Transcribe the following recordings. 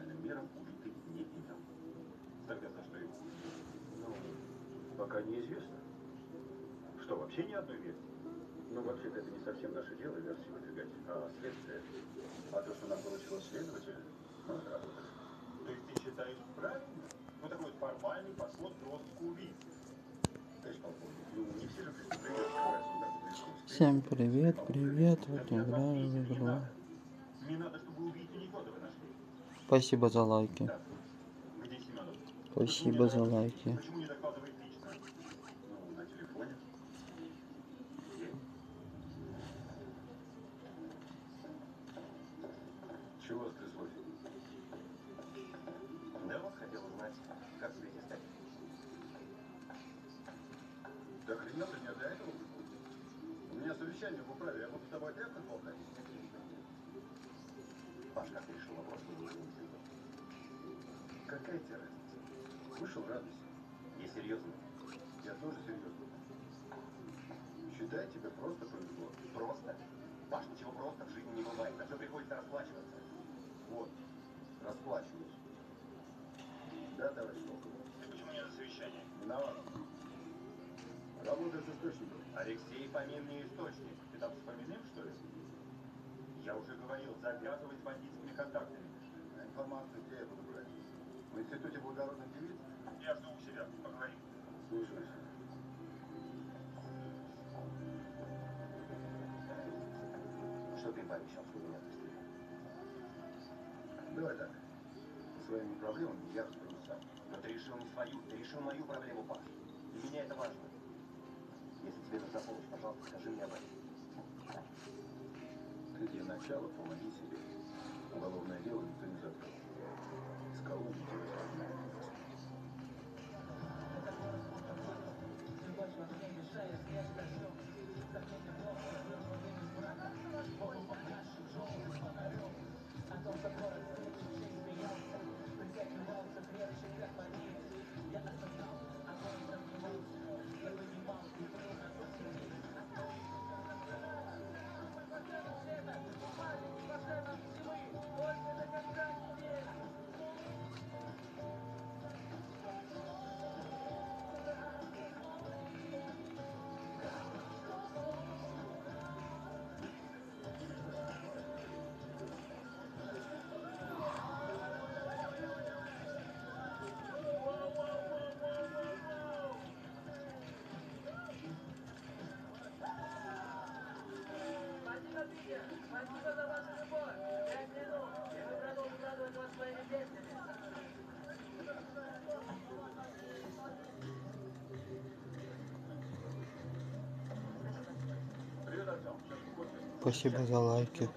криминальным мерам убитый не имел. Тогда за что его? Ну, пока неизвестно. Что, вообще ни одной версии? Ну, вообще-то это не совсем наше дело версии выдвигать, а следствие. А то, что нам получилось следователь, мы отработали. То есть ты считаешь правильно? Ну, такой вот формальный подход к розыску убийцы. Товарищ полковник, ну. Всем привет, привет, вот играю в игру. надо. Не надо, чтобы нашли. Спасибо за лайки. Спасибо за лайки. Считай, тебе просто повезло. Просто? Паш, ничего просто в жизни не бывает. На все приходится расплачиваться. Вот, расплачиваюсь. Да, товарищ полковник? Почему не на совещание? Виноват. Работаю с источником. Алексей Фоминный источник. Ты там с Фоминым, что ли? Я уже говорил, завязывай с бандитскими контактами. Информацию где я буду брать? В институте благородных своими проблемами я разберусь сам. Но ты решил не свою, ты решил мою проблему, Паш. Для меня это важно. Если тебе нужна помощь, пожалуйста, скажи мне об этом. Ты для начала помоги себе. Уголовное дело никто не закрыл. Спасибо за лайки.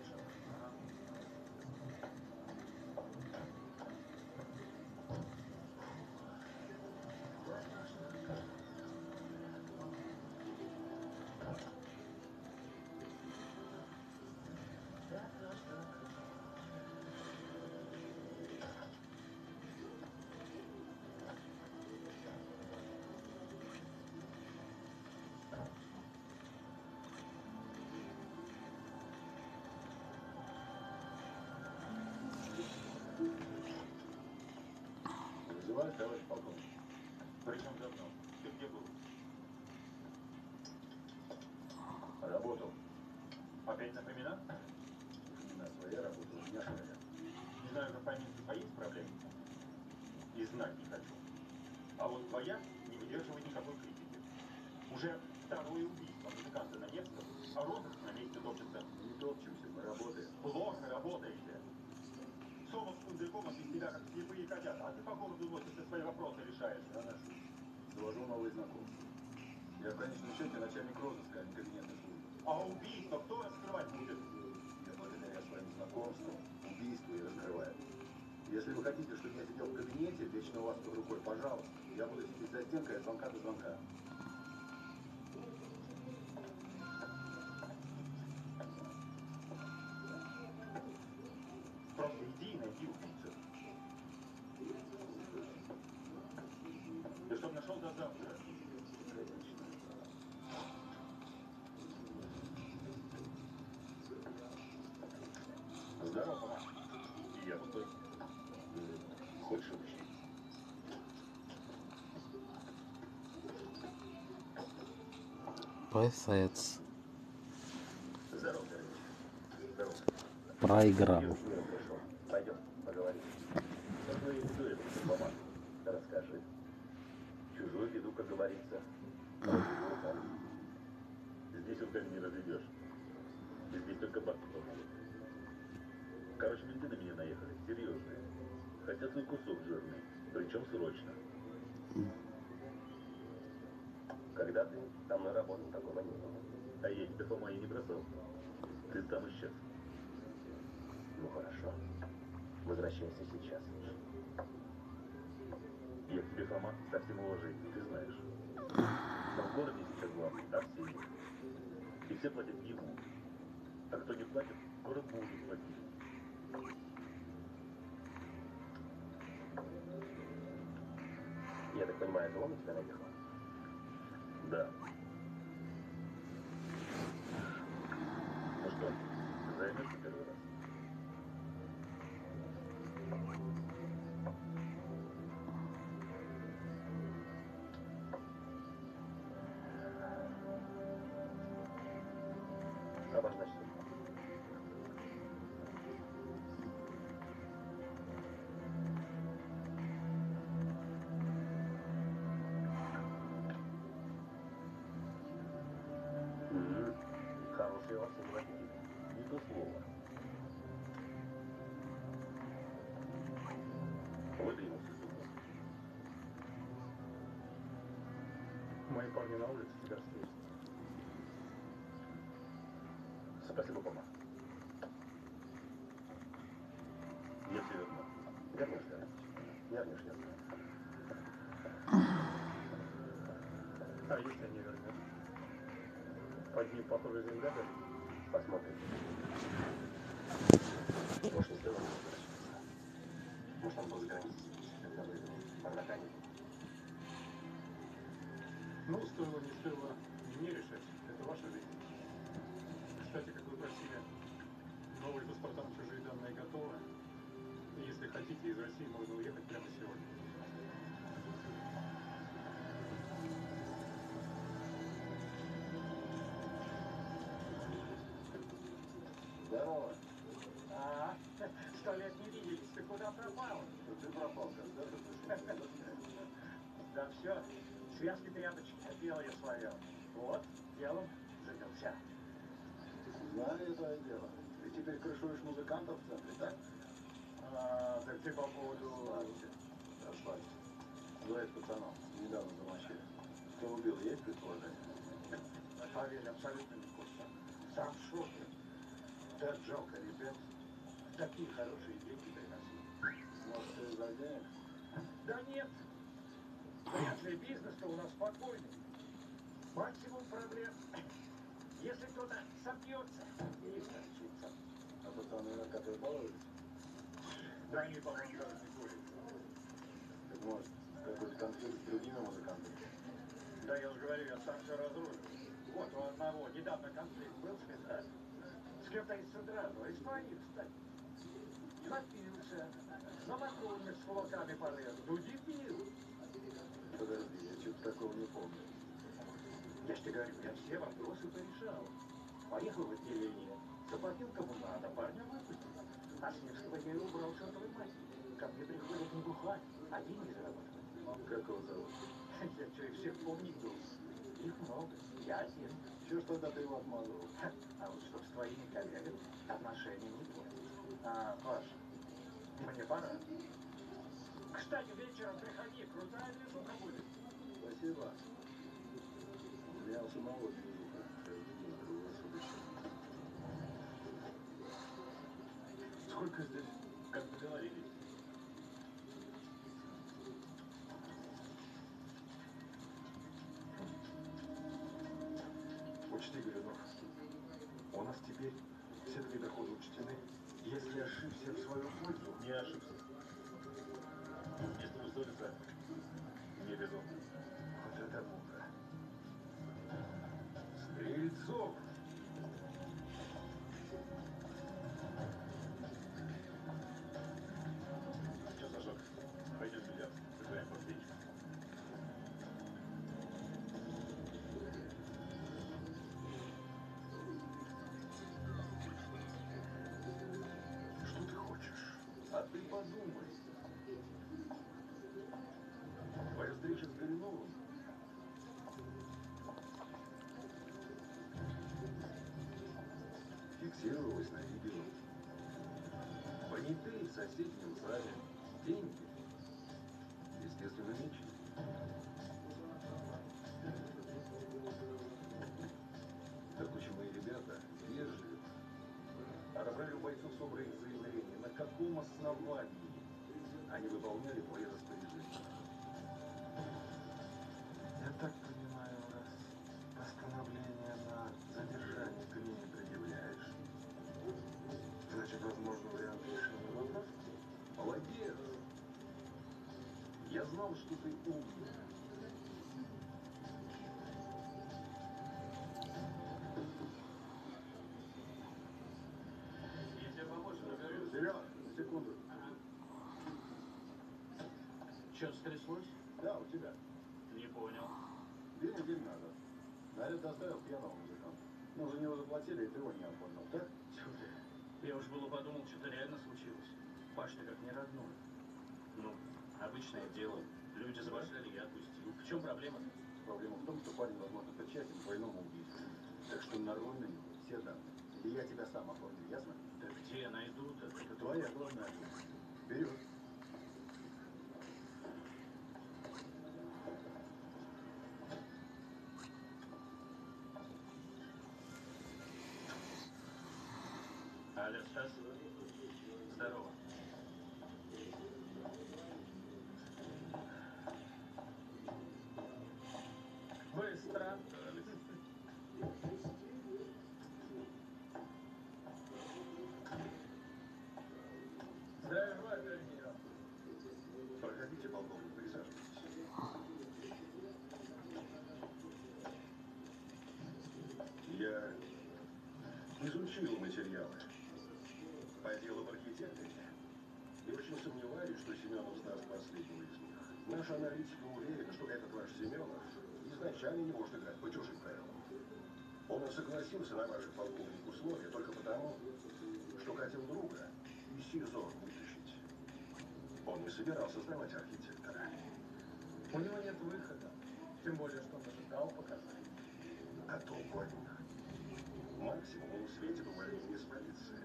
Сомов с Кудряком из тебя как слепые котята, а ты по городу носишься, свои вопросы решаешь. Ношу. Завожу новые знакомства. Я в конечном счете начальник розыска, а не кабинетной службы. А убийство кто раскрывать будет? Я благодаря своим знакомствам убийство и раскрываю. Если вы хотите, чтобы я сидел в кабинете, вечно у вас под рукой, пожалуйста. Я буду сидеть за стенкой от звонка до звонка. Наехали, серьезные. Хотят свой кусок жирный, причем срочно. Когда ты там наработал, такого не было. А я тебя, Фома, и не бросал. Ты там исчез. Ну хорошо. Возвращайся сейчас. Я тебе, Фома, со всем уважением, ты знаешь. Но в городе сейчас главный Арсений. И все платят ему. А кто не платит, город будет платить. Я так понимаю, это он на тебя наехал? Да. Парни на улице тебя встретят. Спасибо, Фома. Я все верну. Вернешь, да? Вернешь, я знаю. А если не вернешь? Под ним, похоже, земля горит. Посмотрим. Может, не стоило возвращаться. Может, он был за границей, когда выиграл. Марнакане. Ну, стоило, не стоило, не мне решать. Это ваша жизнь. Кстати, как вы просили, новые паспорта на чужие данные готовы. И если хотите, из России можно уехать прямо сегодня. Здорово. А, сто лет не виделись, ты куда пропал? Ты пропал, когда ты Да все, связки тряпочки, я свое. Вот, делом занялся. Знали твое дело. Ты теперь крышуешь музыкантов в центре, так? А, так ты по поводу... Расслабься. Двое пацанов недавно замочили. Кто убил, есть предположение? Поверь, абсолютно не в курсе. Сам в шоке. Так жалко ребят. Такие хорошие деньги приносили. Может, ты из-за денег? Да нет. Вряд ли бизнес-то у нас спокойный. Максимум проблем. Если кто-то сопьется или сорчится. А пацаны, на которые балуются? Да они, даже не курят. Так может, какой-то конфликт с другими музыкантами? Да я же говорю, я сам все разрулю. Вот у одного недавно конфликт был с кем-то. С кем-то из Центрального, из Пари, кстати. Напился, на макроне с кулаками полез. Ну, дебил. Подожди, я что-то такого не помню. Я ж тебе говорю, я все вопросы порешал. Поехал в отделение, заплатил кому надо, парня выпустил. А с Невского я и убрал чертовой матери. Ко мне приходят не бухать, а деньги зарабатывать. Как его зовут? Я что, их всех помнить должен? Их много, я один. Чего ж тогда ты его отмазывал? Ха, А вот чтоб с твоими коллегами отношения не портить. А, Паш, мне пора. Кстати, вечером приходи, крутая движуха будет. Спасибо. Сколько здесь, как договорились? Учти, Горюнов, у нас теперь все твои доходы учтены. Если ошибся в свою пользу, Не ошибся. Соседнем зале. Деньги. Естественно, ничего. Так почему и ребята вежливы. Отобрали у бойцов собрали их заявление. На каком основании они выполняли мои распоряжения? Я так понимаю, раз постановление на задержание ты мне не предъявляешь, значит, возможно, Знал, что ты умный. Серег, секунду. Что-то стряслось? Да, у тебя. Не понял. Две недели назад. Наряд доставил пьяного музыканта. Мы за него заплатили, и ты его не оформил, так? Тьфу ты. Я уж было подумал, что-то реально случилось. Паш, ты как не родной. Ну, обычное дело. Люди забашляли, я отпустил. В чем проблема? Проблема в том, что парень, возможно, причастен к двойному убийству. Так что него все данные. И я тебя сам оформлю, ясно? Да где я найду -то? Это твоя главная. Вперед. Алло, Стас? Изучил материалы по делу в архитекторе и очень сомневаюсь, что Семенов сдаст последнего из них. Наша аналитика уверена, что этот ваш Семенов изначально не может играть по чужим правилам. Он и согласился на ваши полковник условия только потому, что хотел друга из СИЗО вытащить. Он не собирался сдавать архитектора. У него нет выхода. Тем более, что он уже дал показания. А толку от них? Максимум он светит увольнение из полиции.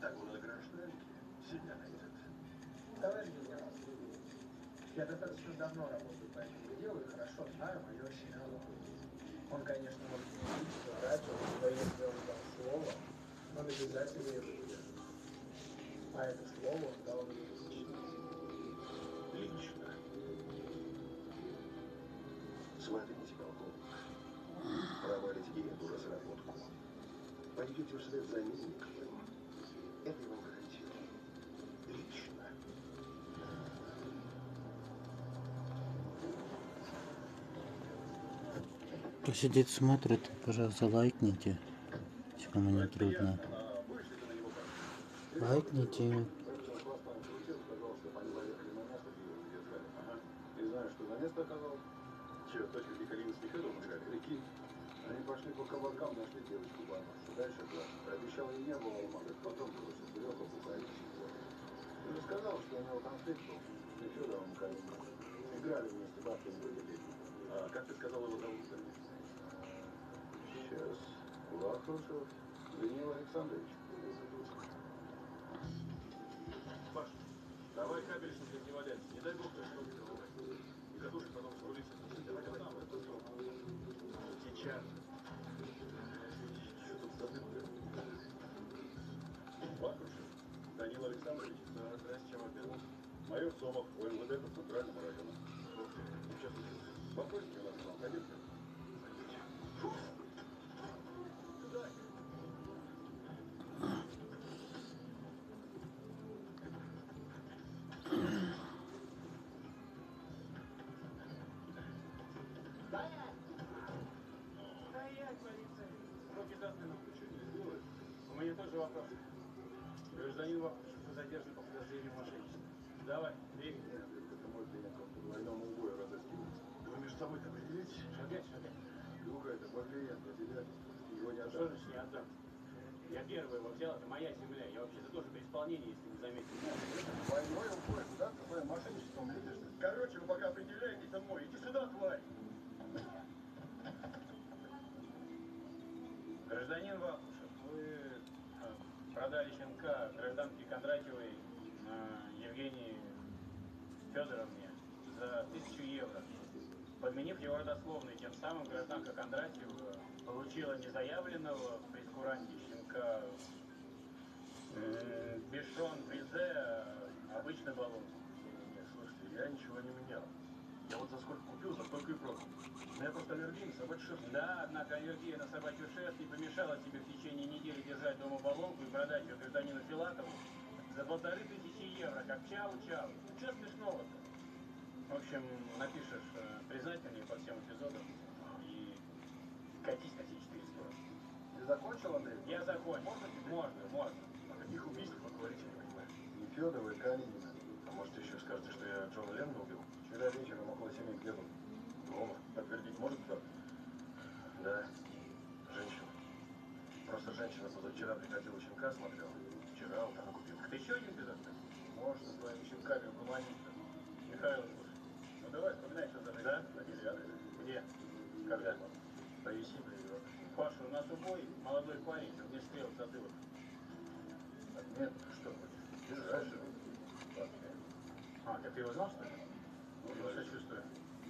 Так он и на гражданке себя найдет. Товарищ генерал, я достаточно давно работаю по этому делу и хорошо знаю майора Семенова. Он, конечно, может не что врать, но если он дал слово, он обязательно его держит. А это слово он дал мне лично. Смотрите, полковник. Провалите и эту разработку. Пойдете вслед за Мельниковым. Это вам гарантирую. Лично. Кто сидит, смотрит, пожалуйста, лайкните. Если кому не трудно. Лайкните. Гражданин Вахушев, вы э, продали щенка гражданке Кондратьевой э, Евгении Федоровне за тысячу евро. Подменив его родословный, тем самым гражданка Кондратьева получила незаявленного в прескуранте щенка э, Бешон Бризе, обычный баллон. Слушайте, я ничего не менял. Я вот за сколько купил, за столько и продал. У меня просто аллергия собачий шерсть. Да, однако аллергия на собачью шерсть не помешала тебе в течение недели держать дома баллонку и продать ее гражданину Филатову за полторы тысячи евро, как чау-чау. Че смешного-то? В общем, напишешь э, признательнее по всем эпизодам и катись на все четыре стороны. Ты закончил, Андрей? Я закончил. Можно теперь? Можно, можно. О каких убийствах вы говорите, не понимаю. Не Федова и Калинина. А может, еще скажете, что я Джона Леннона убил? Вчера вечером около семи где-то дома. Подтвердить может кто? Да, женщина. Просто женщина позавчера приходила щенка, смотрела. Вчера вот она купила. Ты еще один эпизод? Может, со своими щенками угомониться. Михаил, слушай. Ну давай, вспоминай, что за жизнь. Да? Фамилия, адрес. Где? Когда? Повиси, привет. Паша, у нас убой, молодой парень, мне стрел в затылок. Отмен, что хочешь? Держать его. А, так ты его знал, что ли? Ну.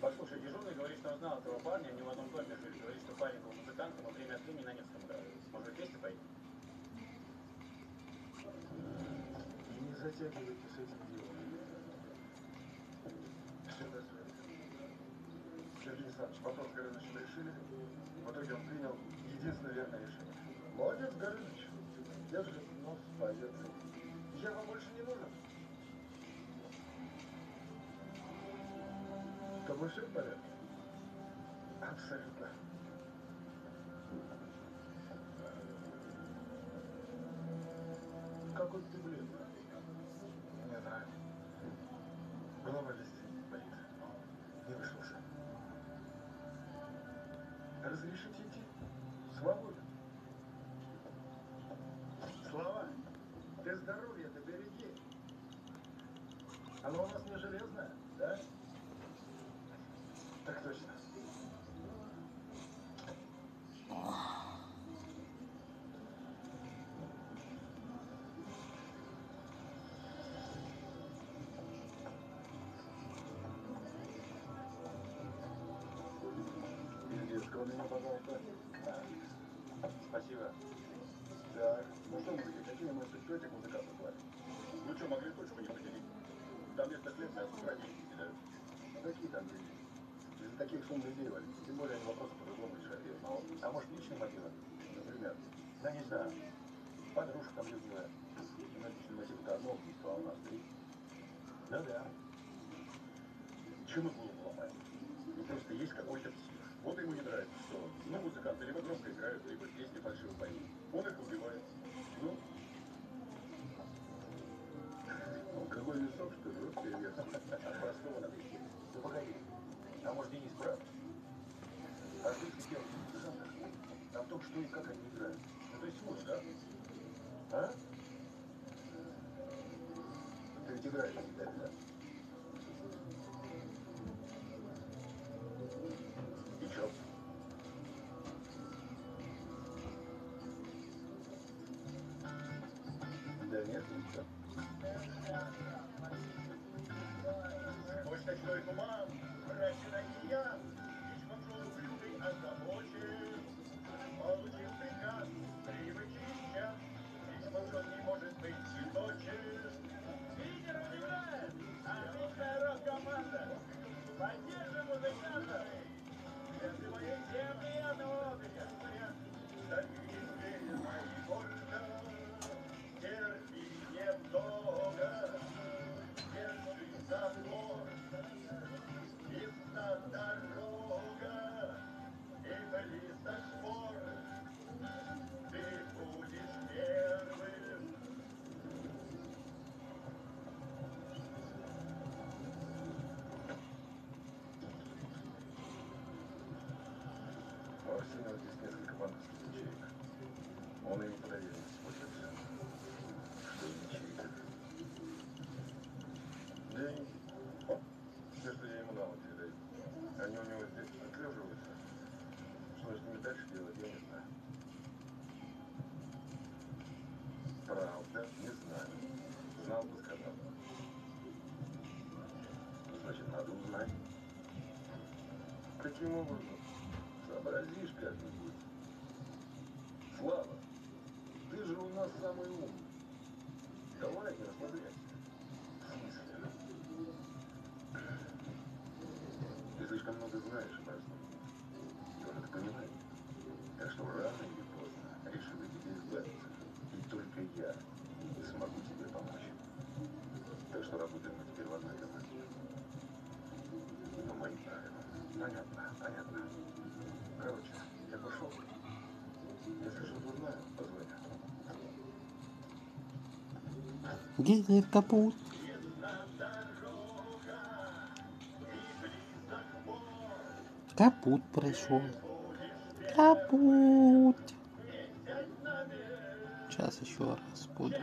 Послушай, дежурный говорит, что он знал этого парня, они в одном доме жили. Говорит, что парень был музыкантом, а время от времени на Невском играл. Может, вместе поедем? Не затягивайте с этим делом. Все. Сергей Александрович, вопрос с Горынычем решили. В итоге он принял единственное верное решение. Молодец, Горыныч. Держит нос в позиции. Я вам больше не нужен. Тобой все в порядке? Абсолютно. Там хлеба мясо сравнить кидают. Какие там деньги? Из-за таких сумм людей валить. Тем более они вопросы по-другому решать. Ну, а может личные мотивы? Например, да не знаю, подружка там любила. Ну, личный мотив-то одно убийство, а у нас три. Да-да. Чем мы голову ломаем? Ну просто есть какой-то псих. Вот ему не нравится, что ну музыканты либо громко играют, либо песни фальшиво поют. Он их убивает. Ну, Алкогольный сок, что ли? От простого надо идти. Ну погоди, а может Денис прав? А ты музыкантах? Там только что и как они играют. Ну то да? А? Ты ведь играешь да? Ними дальше Гитлер капут. Капут пришел. Капут. Сейчас еще раз буду.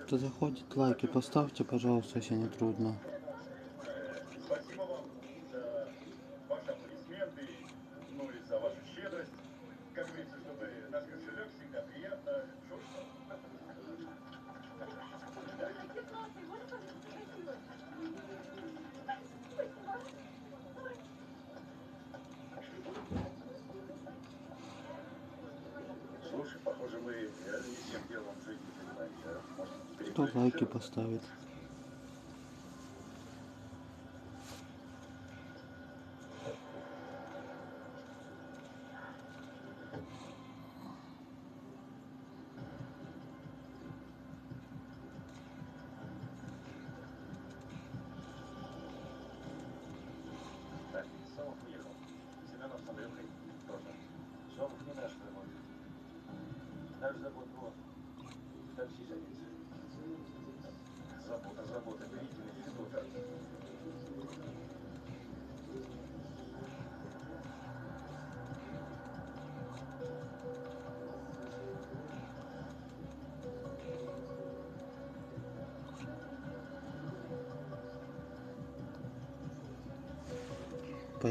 Кто заходит, лайки поставьте, пожалуйста, если не трудно. Спасибо вам за ваши аплодисменты, ну и за вашу щедрость. Как говорится, чтобы наш кошелек всегда приятно. Шо, что? Слушай, похоже, мы реально не всем делом в жизни занимаемся. Может, Кто лайки переключиться? Поставит?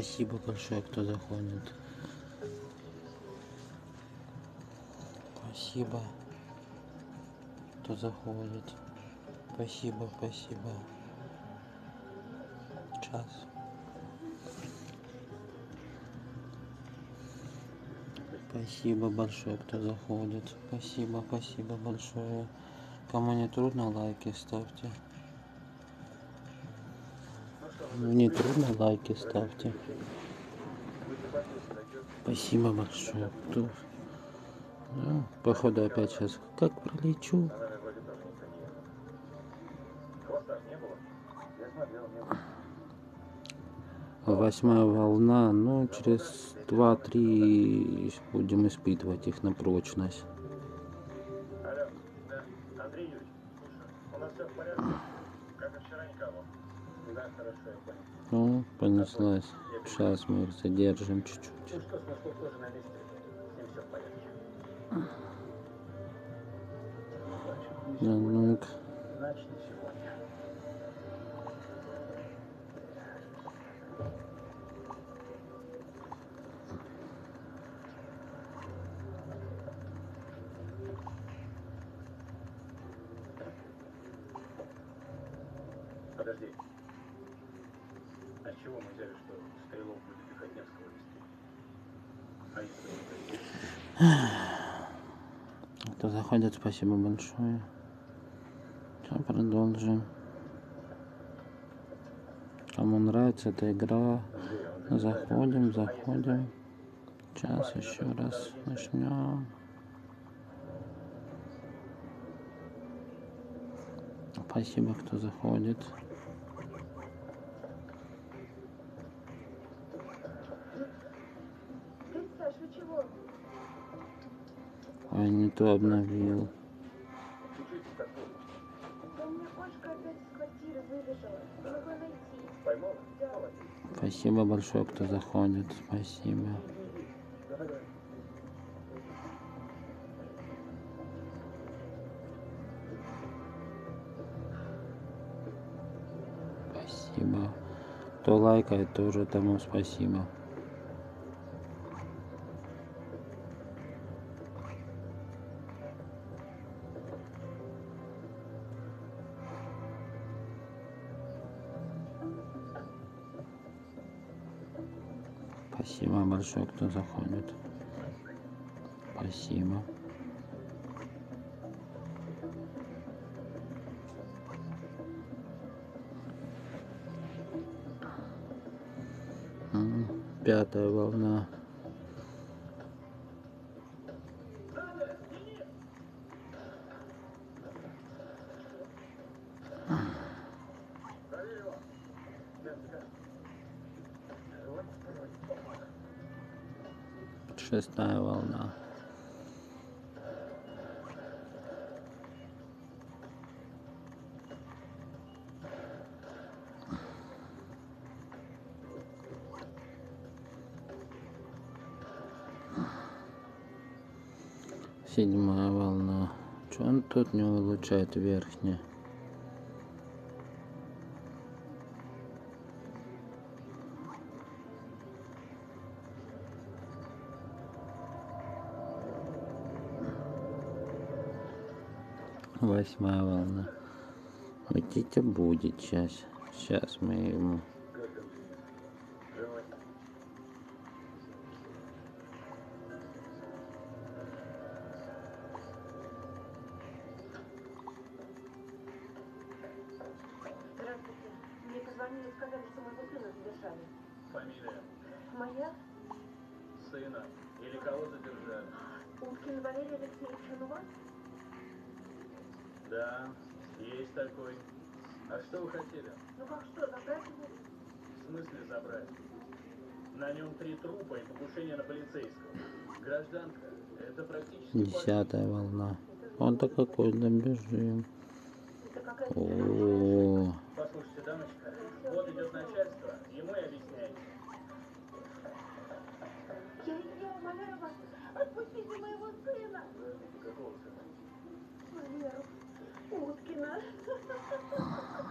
Спасибо большое, кто заходит. Спасибо, кто заходит. Спасибо, спасибо. Час. Спасибо большое, кто заходит. Спасибо, спасибо большое. Кому не трудно, лайки ставьте. Не трудно, лайки ставьте. Спасибо большое. Кто? Походу опять сейчас. Как пролечу? Восьмая волна. Ну, через 2-3 будем испытывать их на прочность. Понеслась. Сейчас мы их задержим чуть-чуть. Ну что, Смосков тоже на месте. С ним все в порядке. Да, ну Значит, не сегодня. Подожди. А с чего мы взяли, что стрелок будет Пехотинского вести? А если он кто заходит, спасибо большое. Сейчас продолжим. Кому нравится эта игра, заходим, заходим. Сейчас еще раз начнем. Спасибо, кто заходит. То обновил. Спасибо большое, кто заходит. Спасибо. Спасибо. Кто лайкает, тоже тому спасибо. Большое, кто заходит. Спасибо. Пятая волна. Седьмая волна. Че он тут не улучшает верхняя? Восьмая волна. Хотите будет сейчас. Сейчас мы ему. Десятая волна. Он-то какой-то бежим. Это какая-то... О, Послушайте, дамочка, вот идет начальство, ему и объясняйте. Я, я умоляю вас, отпустите моего сына. Какого сына? Валеру. Уткина.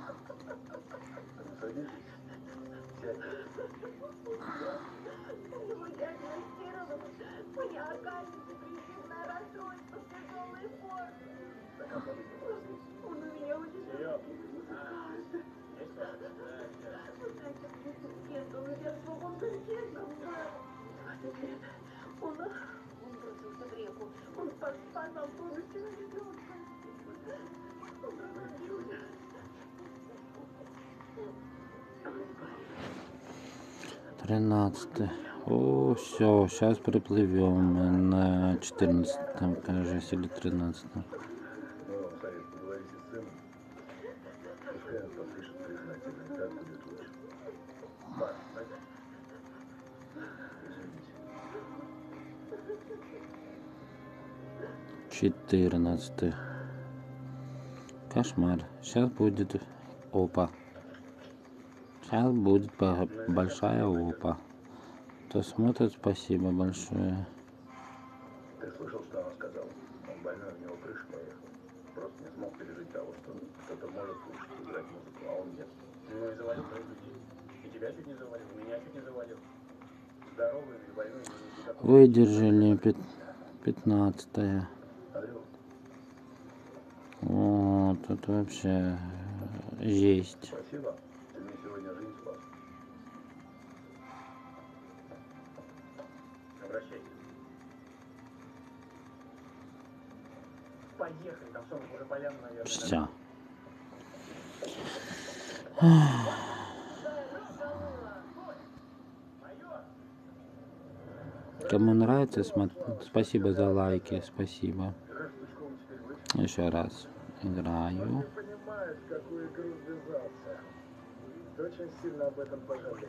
13. О, все, сейчас приплывем на 14, там, кажется, или 13. Четырнадцатый. Кошмар. Сейчас будет опа. Сейчас будет большая опа. Кто смотрит, спасибо большое. Ты слышал, что она сказала? Он больной, у него крыша поехала. Просто не смог пережить того, что кто-то может слушать, играть музыку, а он нет. Ну и завалил двоих людей. И тебя чуть не завалил, и меня чуть не завалил. Здоровый и больной, никакого... Выдержали пят- пятнадцатая. Вот, тут вообще жесть. спасибо. Обращайтесь. Поехали, там что, уже поляна, наверное. Все. Кому нравится, смо- спасибо за лайки, спасибо. Еще раз играю. Ты очень сильно об этом пожалеешь.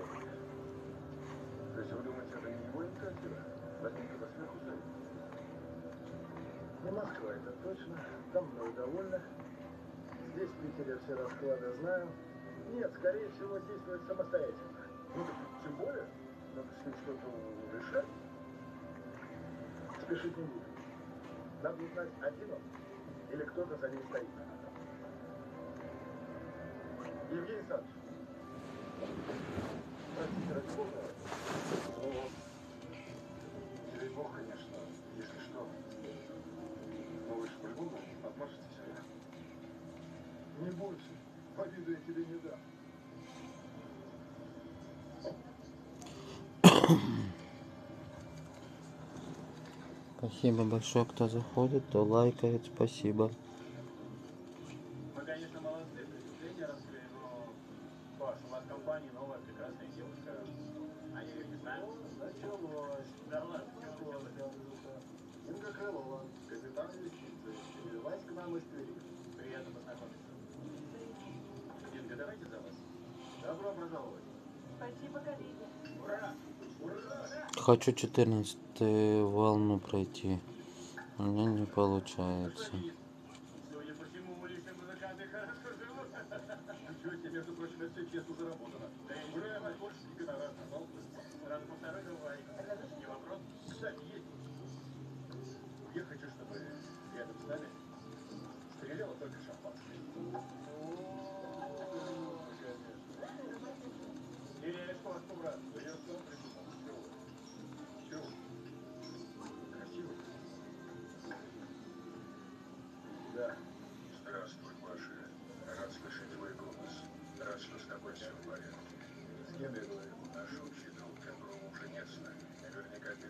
То есть вы думаете, это не его инициатива? Стоит. Не Москва это точно. Там мной довольны. Здесь, в Питере, все расклады знаю. Нет, скорее всего, действует самостоятельно. Ну, тем более, надо с ним что-то решать. Спешить не буду. Надо узнать, один он или кто-то за ним стоит. Евгений Александрович, Простите, ради в обиду я тебе не дам. Спасибо большое, кто заходит, кто лайкает, спасибо. Мы, конечно, молодцы, впечатление раскрыли, но Паш, у вас в компании новая прекрасная девушка. А я ее не знаю. Началось. Да ладно, чего Вот, ты? я вижу. Инга Крылова, капитан лечиться, перевелась к нам из Добро пожаловать. Спасибо, коллеги. Ура! Ура! Хочу 14 волну пройти. У меня не получается. Судя по всему, уличные музыканты хорошо живут. Ничего себе, между прочим, это все честно заработано. Уже на гонорар, пожалуйста. Сразу по второй давай. Не вопрос. Кстати,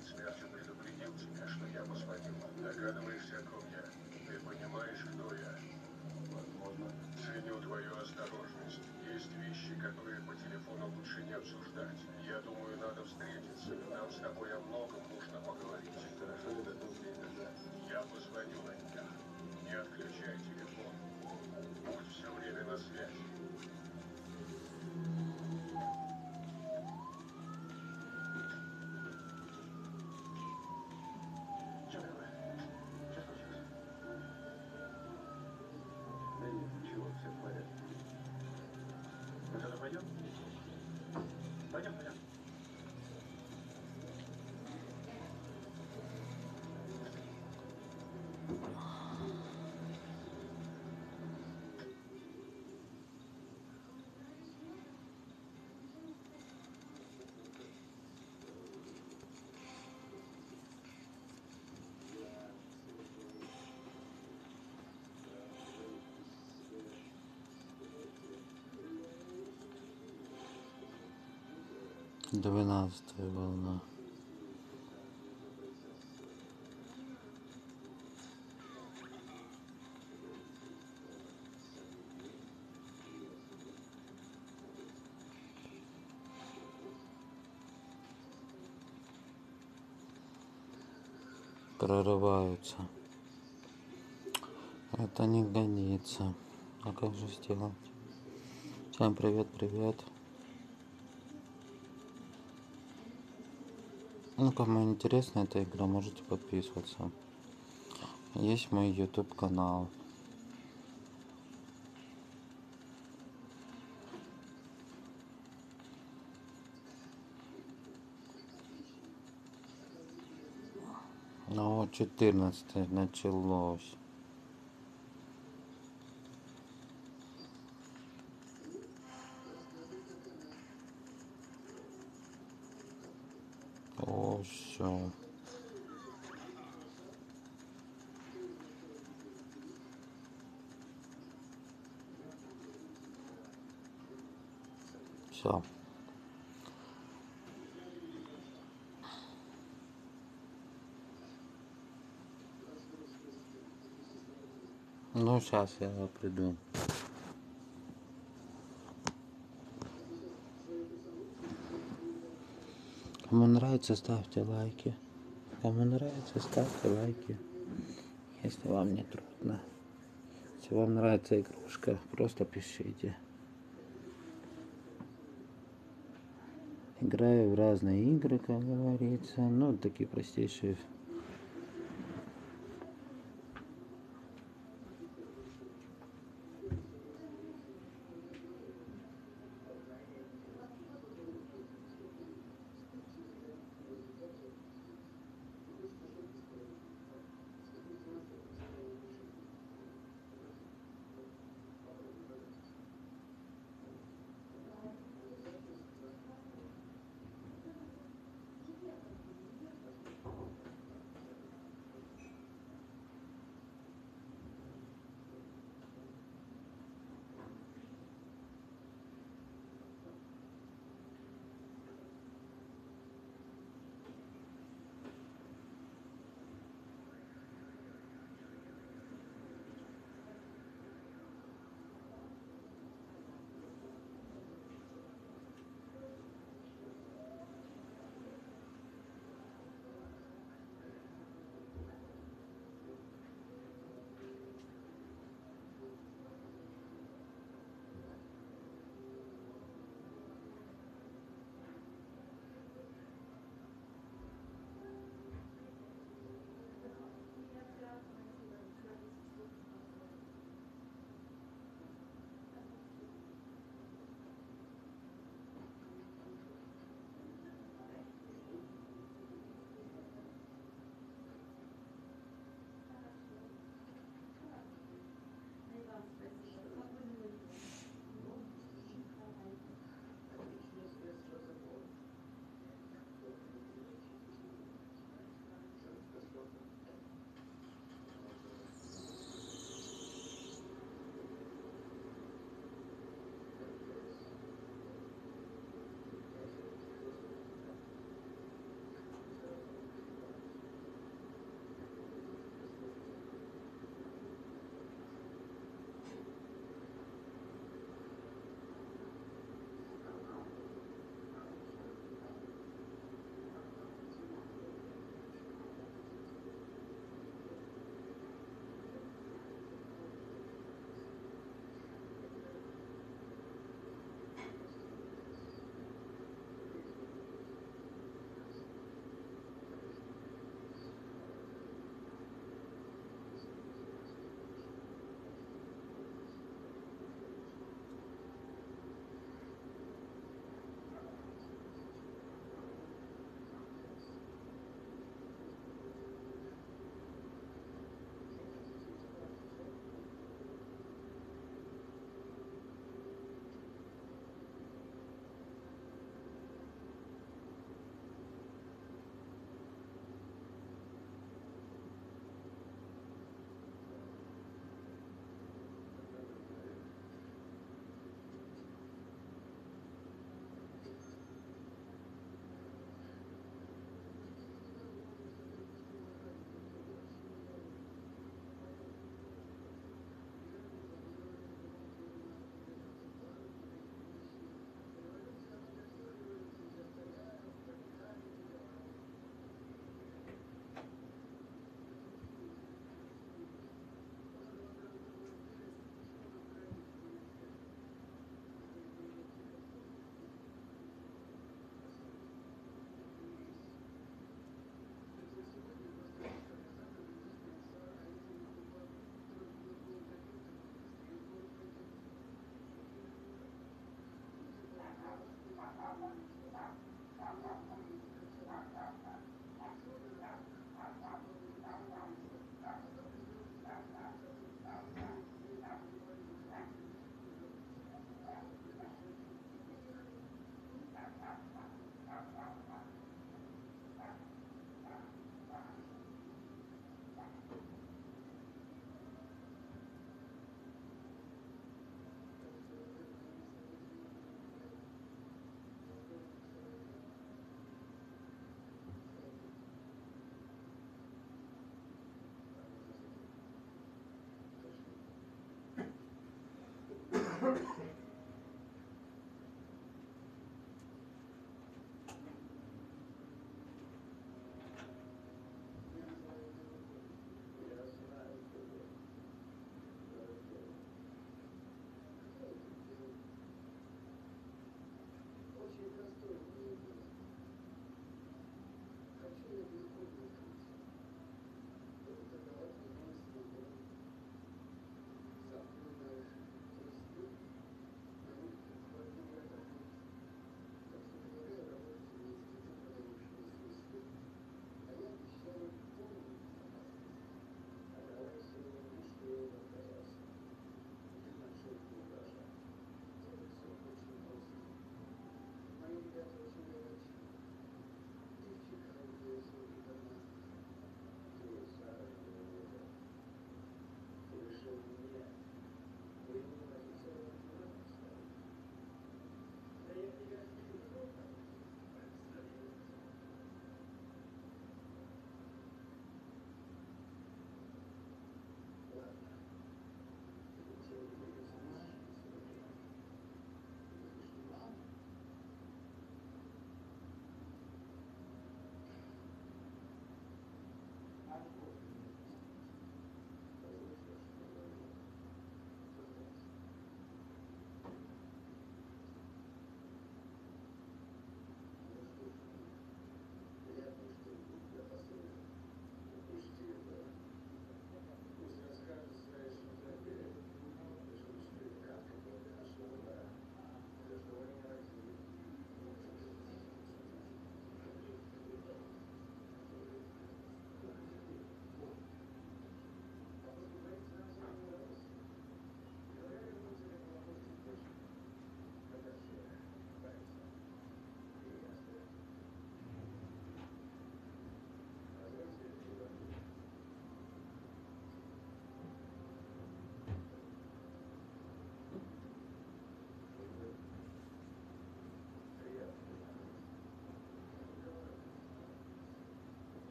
перед предупредил тебя, я позвонил. Догадываешься, о ком я? Ты понимаешь, кто я? Возможно. Ценю твою осторожность. Есть вещи, которые по телефону лучше не обсуждать. Я думаю, надо встретиться. Нам с тобой о нужно поговорить. Хорошо, я позвоню. Не отключай телефон. Будь все время на связи. Двенадцатая волна. Прорываются. Это не годится. А как же сделать? Всем привет, привет. Ну, кому интересна эта игра, можете подписываться. Есть мой YouTube канал. Ну вот 14 началось. О, все. Все. Ну, сейчас я приду. Кому нравится, ставьте лайки. Кому нравится, ставьте лайки. Если вам не трудно. Если вам нравится игрушка, просто пишите. Играю в разные игры, как говорится. Ну, такие простейшие.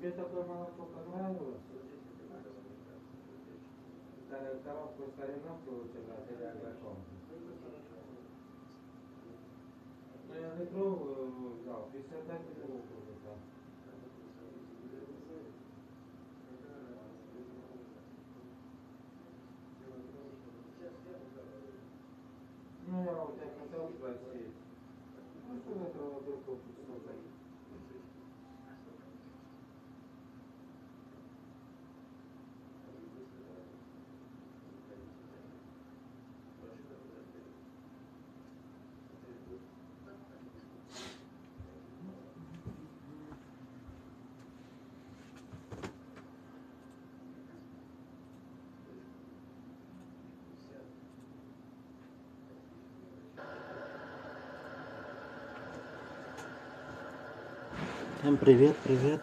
Тебе такое молоко понравилось? Коробку с кореновки лучше брать или агроком? Ну, я литровую взял, 55 литров это. Ну, я у тебя хотел спросить. Ну, что это вот эту Всем привет, привет.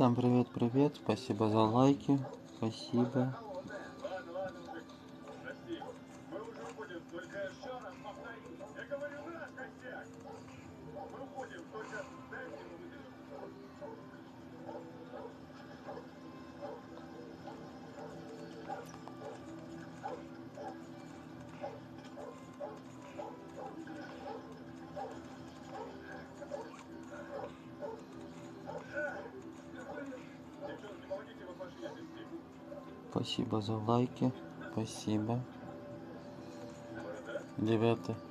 Всем привет, привет. Спасибо за лайки. Спасибо. За лайки. Спасибо. Борода?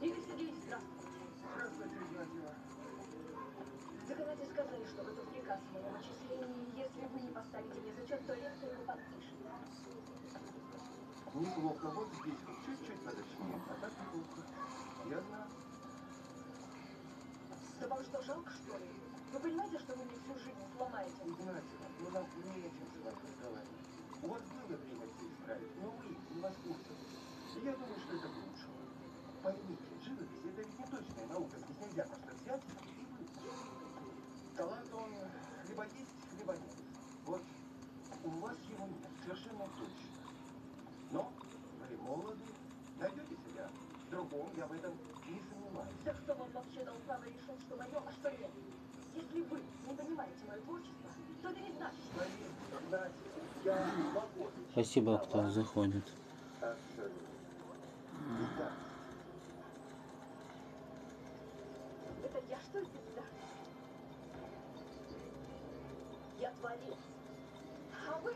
Игорь Сергеевич, здравствуйте. Игнатьева. Заказатель сказали, что готов приказ Неплохо, вот здесь чуть-чуть подочнее, а так неплохо. Я знаю. Да вам что, жалко, что ли? Вы понимаете, что вы мне всю жизнь сломаете? Игнатьева, ну нам не чем с вами разговаривать. У вас было время все исправить, но вы не воспользовались. Я думаю, что это к лучшему. Поймите, право решить, что мое, а? Если вы не понимаете мое творчество, то это не значит, что Спасибо, кто заходит. это я что ли пизда? Я творец. А вы,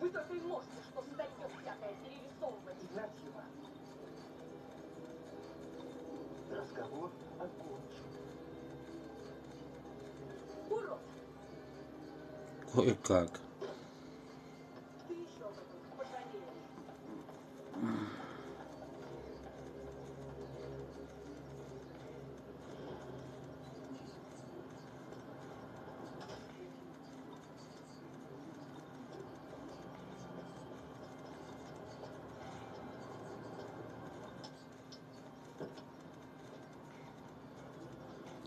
вы только и можете, что старье всякое перерисовывать. Игнатьева. Разговор Кое-как. ты еще об этом пожалеешь.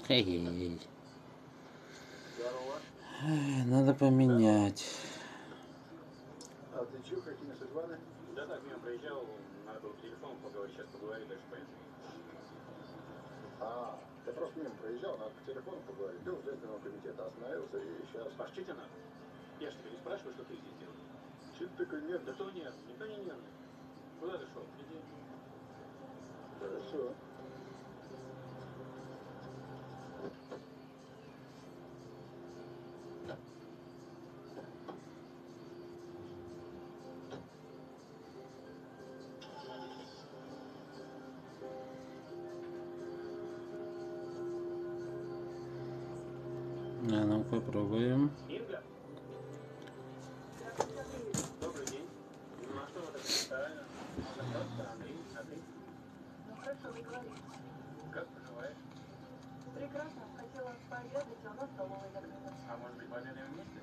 Эй, Здорово. Надо поменять. А ты чё, какими судьбами? Да так, мимо проезжал, надо было телефон поговорить, сейчас поговорим, дальше поедем. А, ты просто мимо проезжал, надо по телефону поговорить. Ты у Следственного комитета остановился и сейчас... Что тебе надо? Я же тебя не спрашиваю, что ты здесь делаешь. Чё ты такой Да нервный? кто нет? Никто не нервный. Куда ты шел? Иди. Хорошо. Говорите. Как поживаешь? Прекрасно. Хотела пообедать, а у нас столовая закрыта. А может быть пообедаем вместе?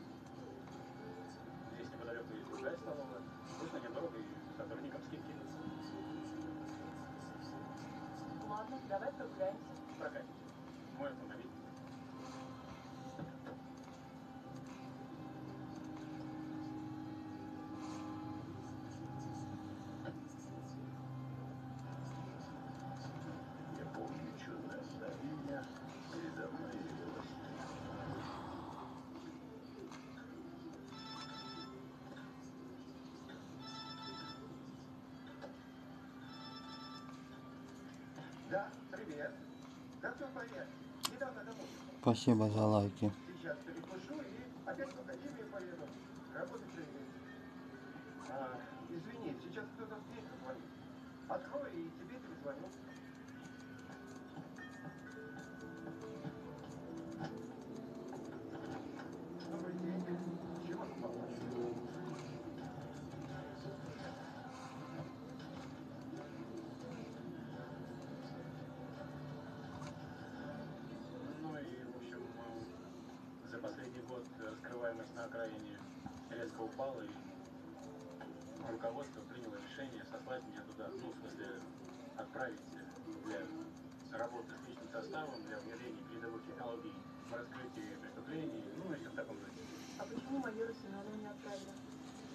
Здесь неподалеку есть другая столовая. Вкусно, недорого и сотрудникам скидки. Ладно, давай прогуляемся. Прокатите. Спасибо за лайки. А, извини, сейчас кто-то в дверь звонит. Открой и тебе перезвоню. Упала, и руководство приняло решение сослать меня туда, ну, в смысле, отправить для работы с личным составом, для внедрения передовых технологий в раскрытии преступлений, ну, и в таком духе. А почему майора Семенова не отправили?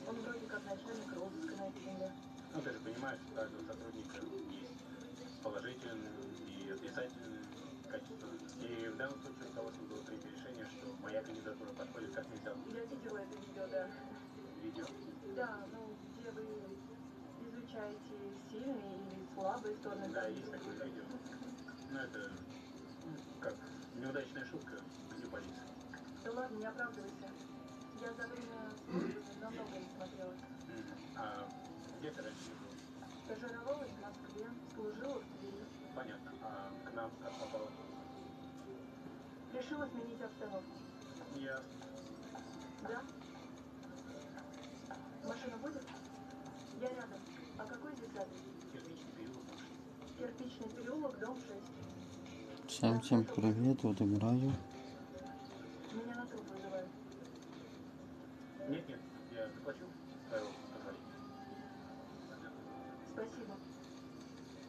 Он вроде как начальник розыска на земле. Ну, ты же понимаешь, у каждого сотрудника есть положительные и отрицательные качества. И в данном случае руководство было принято решение, что моя кандидатура подходит как нельзя. Я видела это видео, да. Да, ну, где вы изучаете сильные или слабые стороны Да, есть такое видео. Ну, это ну, как неудачная шутка где полиции. Да ладно, не оправдывайся. Я за время службы намного не смотрела. А где ты раньше был? Стажировалась в Москве, служила в Твери. Понятно. А к нам как попало? Решила сменить обстановку. Я Да? Машина будет? Я рядом. А какой здесь адрес? кирпичный переулок. Кирпичный переулок, дом 6. Всем всем привет, вот играю. труп вызывают. Нет, нет, я заплачу. Спасибо.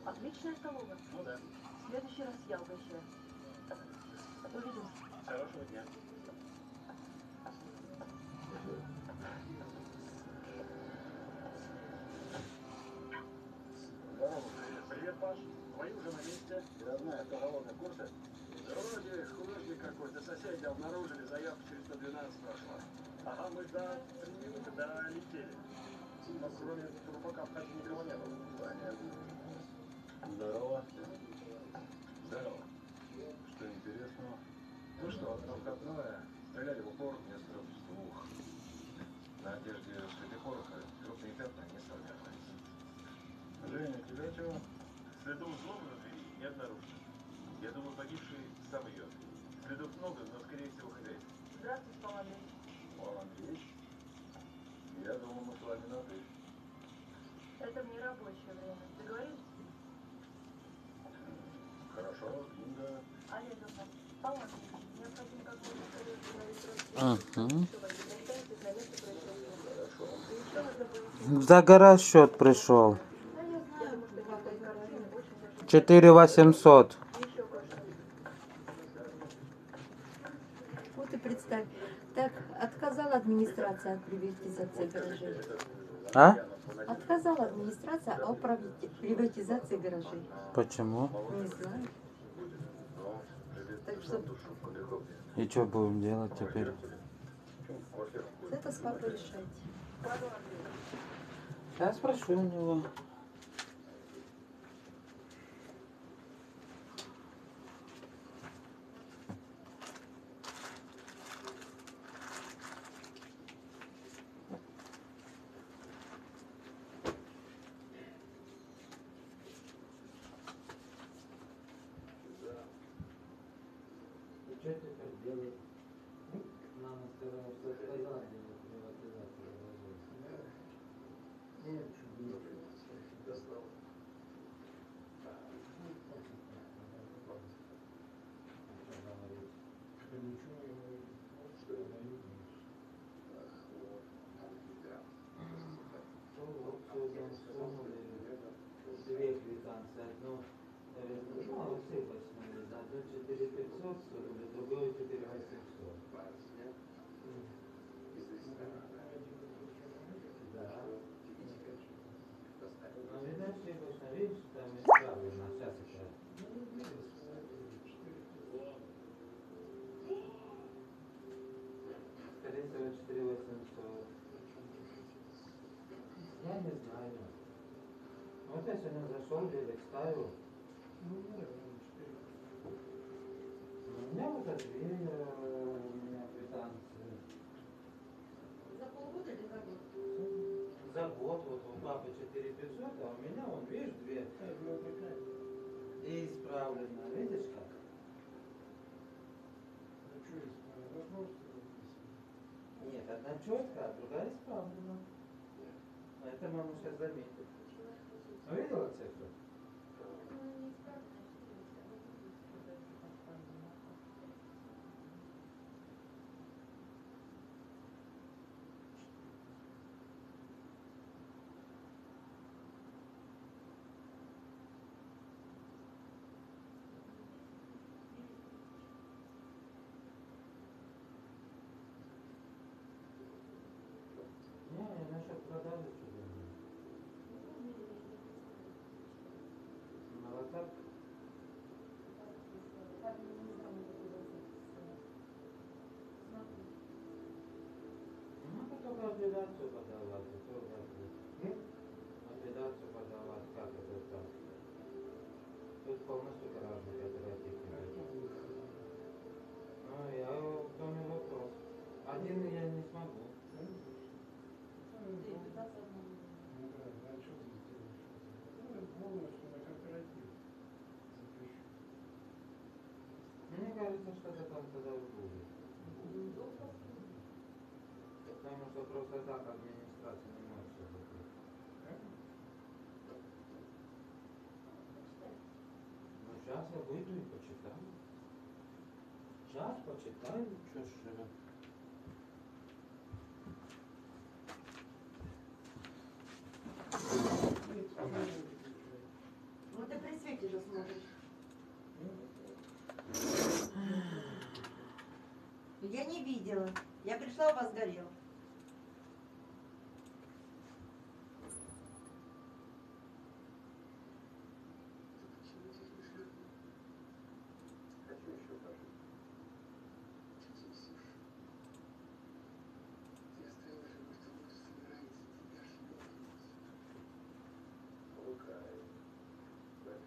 Отличная столовая. Ну да. В следующий раз я угощаю. Увидимся. Хорошего дня. Соседи обнаружили, заявка через 112 прошла. Ага, мы до три минуты долетели. Но кроме трупака в хате никого не было. Понятно. Здорово. Здорово. Что интересного? Ну что, одно входное. Стреляли в упор, с двух. На одежде следы пороха, крупные пятна не сформировались. Женя, тебя чего? Следов взлома на двери не обнаружено. Я думаю, погибший сам ее. Следов много, но скорее всего хрень. Здравствуйте, Павел Андреевич. Я думал, мы с вами на ты. Это мне рабочее время. Договорились? Хорошо, Инга. Олег, Павел Андреевич, необходимо как можно скорее установить За гора счет пришел. 4800. Администрация от приватизации гаражей. А? Отказала администрация о приватизации гаражей. Почему? Не знаю. Так что И что будем делать теперь? это с папой решайте. Я спрошу у него. Что теперь делать? Нам сказали, что сказали приватизацию. Нет, Две квитанции, одну, э, ну, осыпочную, одну 4500, другую 4800. Да. Ну, видать, осыпочно, видишь, там исправлено, сейчас это. Скорее всего, 4800. Я не знаю. Я сегодня зашел, велик ставил. Ну, У меня вот от две, э, у меня квитанции. За полгода или за год? За год, вот у папы 4500, а у меня, вон, видишь, две. И исправлено, видишь как? Нет, одна четкая, а другая исправлена. А это мамушка заметит. Ну, видела цифру? Не, я насчет продажи что-то. На WhatsApp? Ну, это апелляцию подавать, и то как бы. Апелляцию подавать, как это так? Тут полностью гаражный кооператив. Ну, я в доме вопрос. Один я только так администрация не может все закрыть. Ну сейчас я выйду и почитаю. Сейчас почитаю, что ж. Ну ты при свете же сможешь. Я не видела. Я пришла, у вас горел.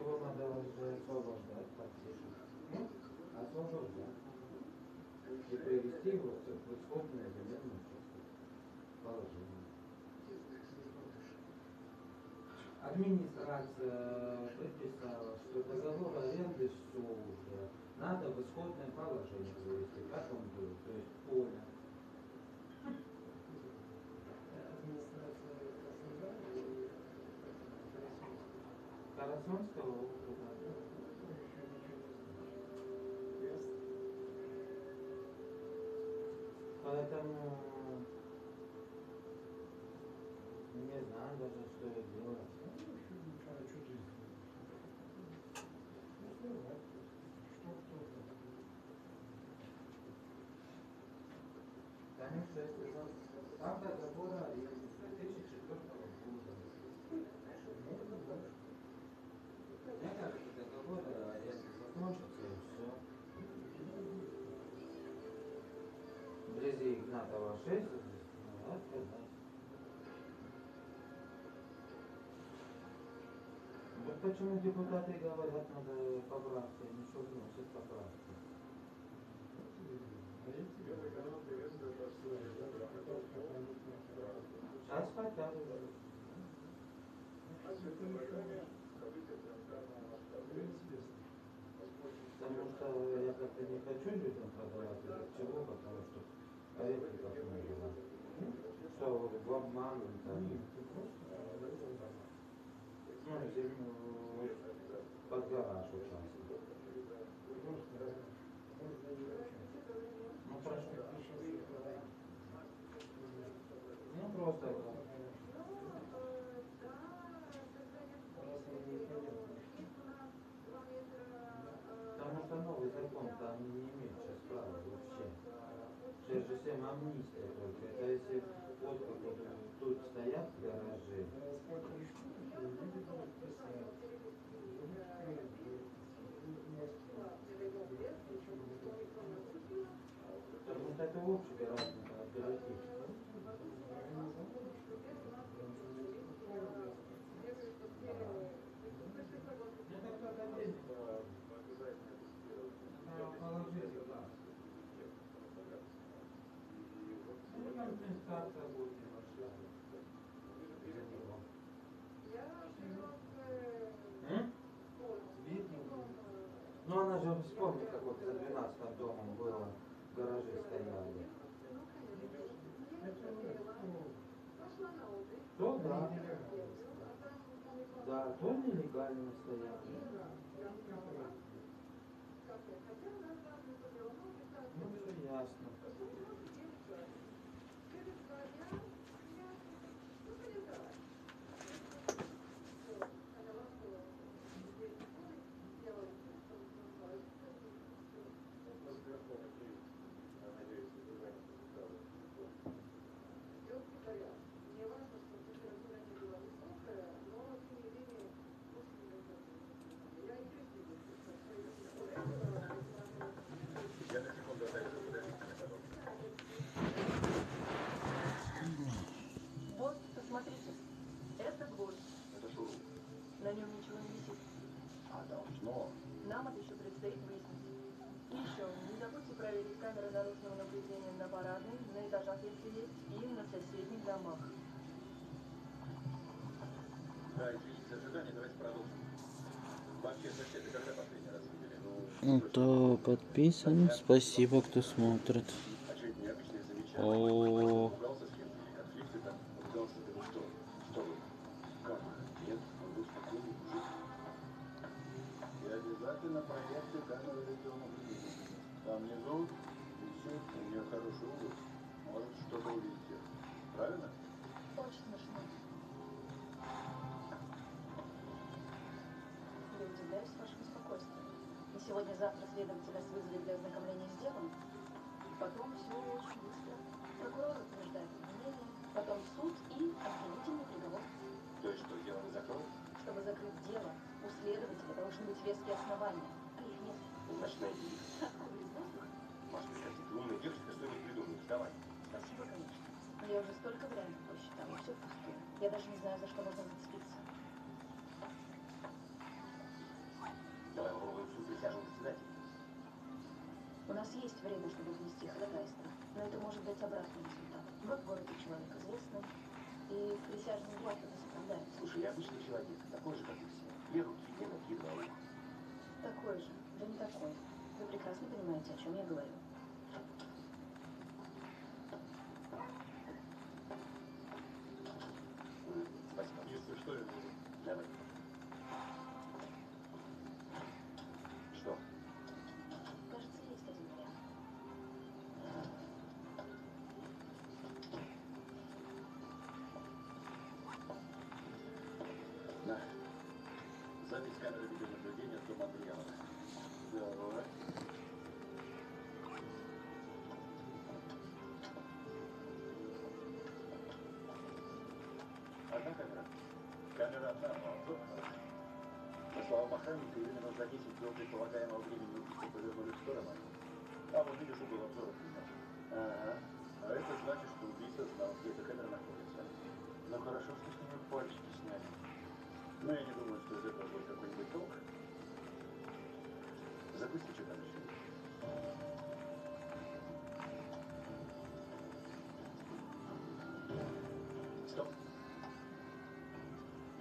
Чего надо уже освобождать? Ну, освобождать. И привести его в исходное земельное положение. Администрация приписала, что договор аренды все уже надо в исходное положение привести, как он был, то есть поле. その人 Вблизи Игнатова 6, ну, отказать. Вот почему депутаты говорят, надо поправки, они что вносят поправки. Сейчас хотят. Потому что я как-то не хочу людям продавать это чего, потому что советников много. Что в обман там. Ну, зиму под гараж участок. Ну, прошу. Ну, просто Потому что новый закон там не имеет сейчас права вообще. Сейчас же всем амнистия только. Это если вот как вот тут стоят гаражи. Потому что это общий гараж, кооператив. Ну так кто-то отдельно. А, положите, да. Ну, компенсация будет небольшая. За него. М? Ну она же вспомни, как вот за 12 домом было, гаражи стояли. То да. Да, то нелегально стояли. Ну все ясно. Я на секунду отойду, подождите меня, пожалуйста. На нем ничего не висит. А должно. Нам это еще предстоит выяснить. И еще, не забудьте проверить камеры наружного наблюдения на парадной, на этажах, если есть, и на соседних домах. Да, извините ожидание, давайте продолжим. Вообще, соседи когда последний раз видели? Ну, Кто подписан, спасибо, кто смотрит. А необычное замечание? О, сегодня-завтра следователь нас вызовет для ознакомления с делом. Потом все очень быстро. Прокурор утверждает обвинение, потом суд и обвинительный приговор. То есть что, дело не закроют? Чтобы закрыть дело, у следователя должны быть веские основания. А их нет. Значит, найди их. Откуда из воздуха? Маш, прекрати, ты умная девочка, что-нибудь придумаешь. Давай. Спасибо, конечно. Но я уже столько вариантов посчитала, все впустую. Я даже не знаю, за что можно зацепиться. Давай попробуем суд присяжных есть время, чтобы внести ходатайство, но это может дать обратный результат. Вы в городе человек известный, и присяжные ли вас оправдают. Слушай, я обычный человек, такой же, как и все. Две руки, две ноги, два уха. Такой же, да не такой. Вы прекрасно понимаете, о чем я говорю.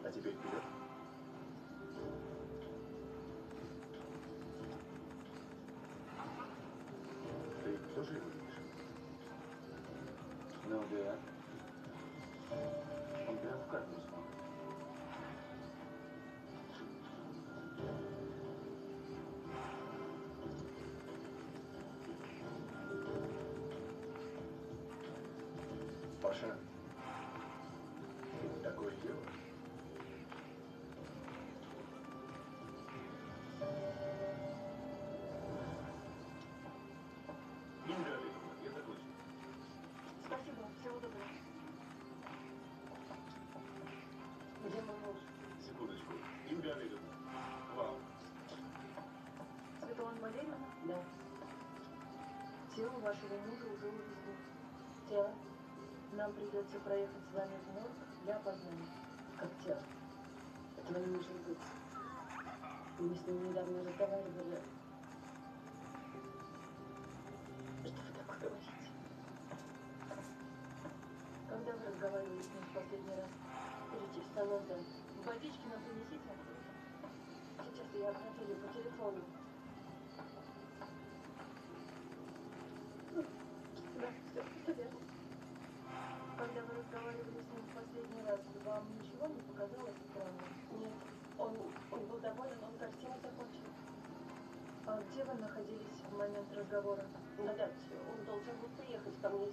А теперь вперед. Ты тоже его видишь? Ну да. Он прям в камеру смотрит. Паша, Секундочку. Олеговна, к вам. Светлана Валерьевна? Да. Тело вашего мужа уже увезли. Тело? Нам придется проехать с вами в морг для опознания. Как тело? Этого не может быть. Мы с ним недавно разговаривали. Вы разговаривали с ним в последний раз? Идите в салон, да. Водички нам принесите? Сейчас я хотели по телефону. Да, все, все верно. Когда вы разговаривали с ним в последний раз, вам ничего не показалось странным? Нет. Он, он был доволен, он картину закончил. А где вы находились в момент разговора? На даче. Он должен был приехать ко мне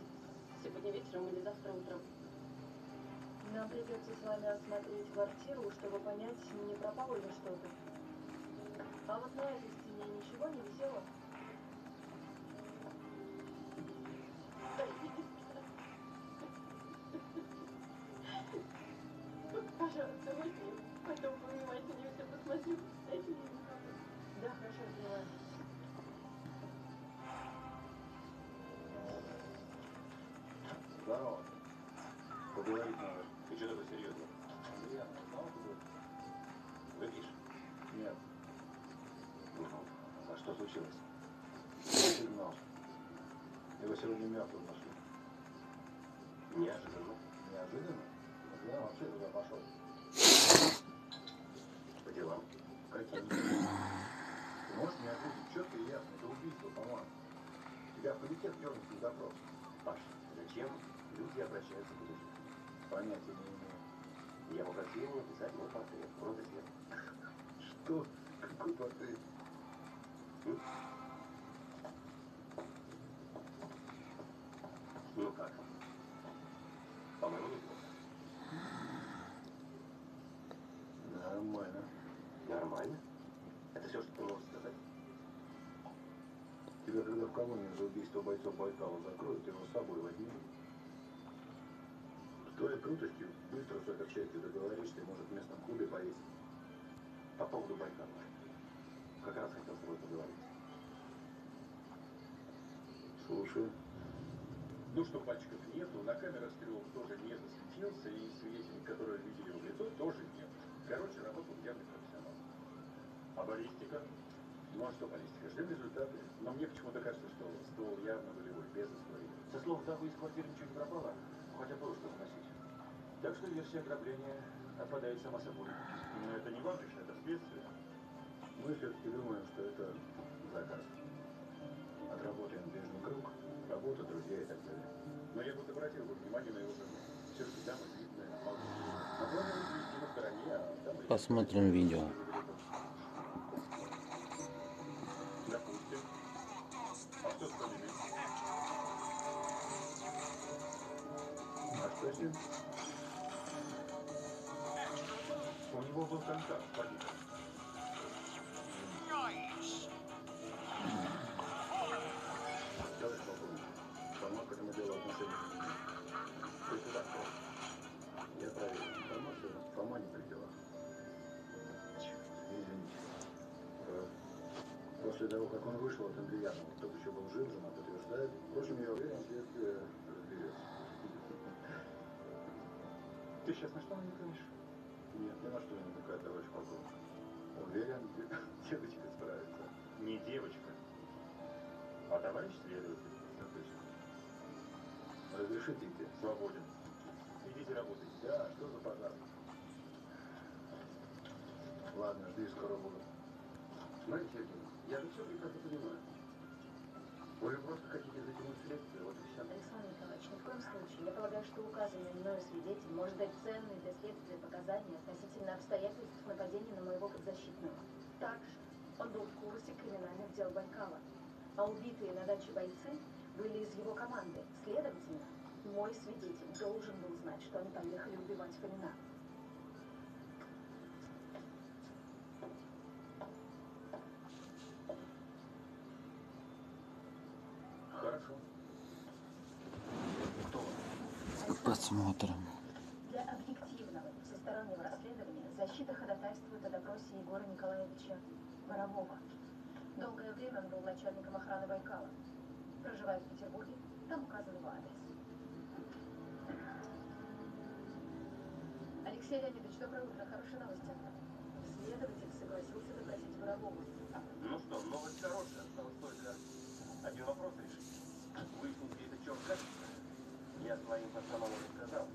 сегодня вечером или завтра утром. Нам придется с вами осмотреть квартиру, чтобы понять, не пропало ли что-то. А вот на этой стене ничего не висело? Пожалуйста, выпей. Потом дернуть запрос. Паш, зачем люди обращаются к людям? Понятия не имею. Я попросил его написать мой портрет. Все. Что? Какой портрет? М? Ну как? По-моему, неплохо. Нормально. Нормально? Это все, что ты можешь сказать? Колонии за убийство бойцов Байкала закроют, его с собой возьми. С твоей крутостью быстро этой чайкой договоришься, может в местном клубе повесить. По поводу Байкала. Как раз хотел с тобой поговорить. Слушаю. Ну что, пальчиков нету, на камерах стрелок тоже не засветился, и свидетелей, которые видели его в лицо, тоже нет. Короче, работал явный профессионал. А баллистика? Ну а что баллистика? Ждем результаты. Но мне почему-то кажется, что ствол явно болевой, без истории. Со слов Заху из квартиры ничего не пропало, хотя было что выносить. Так что версия ограбления отпадает сама собой. Но это не важно, это следствие. Мы все-таки думаем, что это заказ. Отработаем ближний круг, работа, друзья и так далее. Но я вот обратил бы внимание на его жену. Все-таки дама видная, а. Посмотрим видео. Ним? У него был контакт с водителем. Товарищ полковник, Фома к этому делу отношения. Ты куда шел? Я проверил информацию, Фома не при делах. Извините. Э, После того, как он вышел от Андреянова, тот еще был жив, жена подтверждает. Впрочем, я уверен, следствие разберется. Ты сейчас на что намекаешь? Нет, ни на что не намекает, товарищ полковник. Уверен, девочка справится. Не девочка, а товарищ следователь. Точно. Разрешите идти? Свободен. Идите работайте. Да, что за пожар? Ладно, жди, скоро буду. Знаете, Сергей, я же все прекрасно понимаю. Вы же просто хотите затянуть следствие, вот и все. Коем случае. Я полагаю, что указанный мною свидетель может дать ценные для следствия показания относительно обстоятельств нападения на моего подзащитного. Также он был в курсе криминальных дел Байкала, а убитые на даче бойцы были из его команды. Следовательно, мой свидетель должен был знать, что они поехали убивать Фомина. Хорошо. Кто вы? Посмотрим. Для объективного всестороннего расследования защита ходатайствует о допросе Егора Николаевича Борового. Долгое время он был начальником охраны Байкала. Проживает в Петербурге, там указан его адрес. Алексей Леонидович, доброе утро. Хорошая новость. Следователь согласился допросить Борового. Ну что, новость хорошая, осталось только один вопрос Я своим пацанам сказал.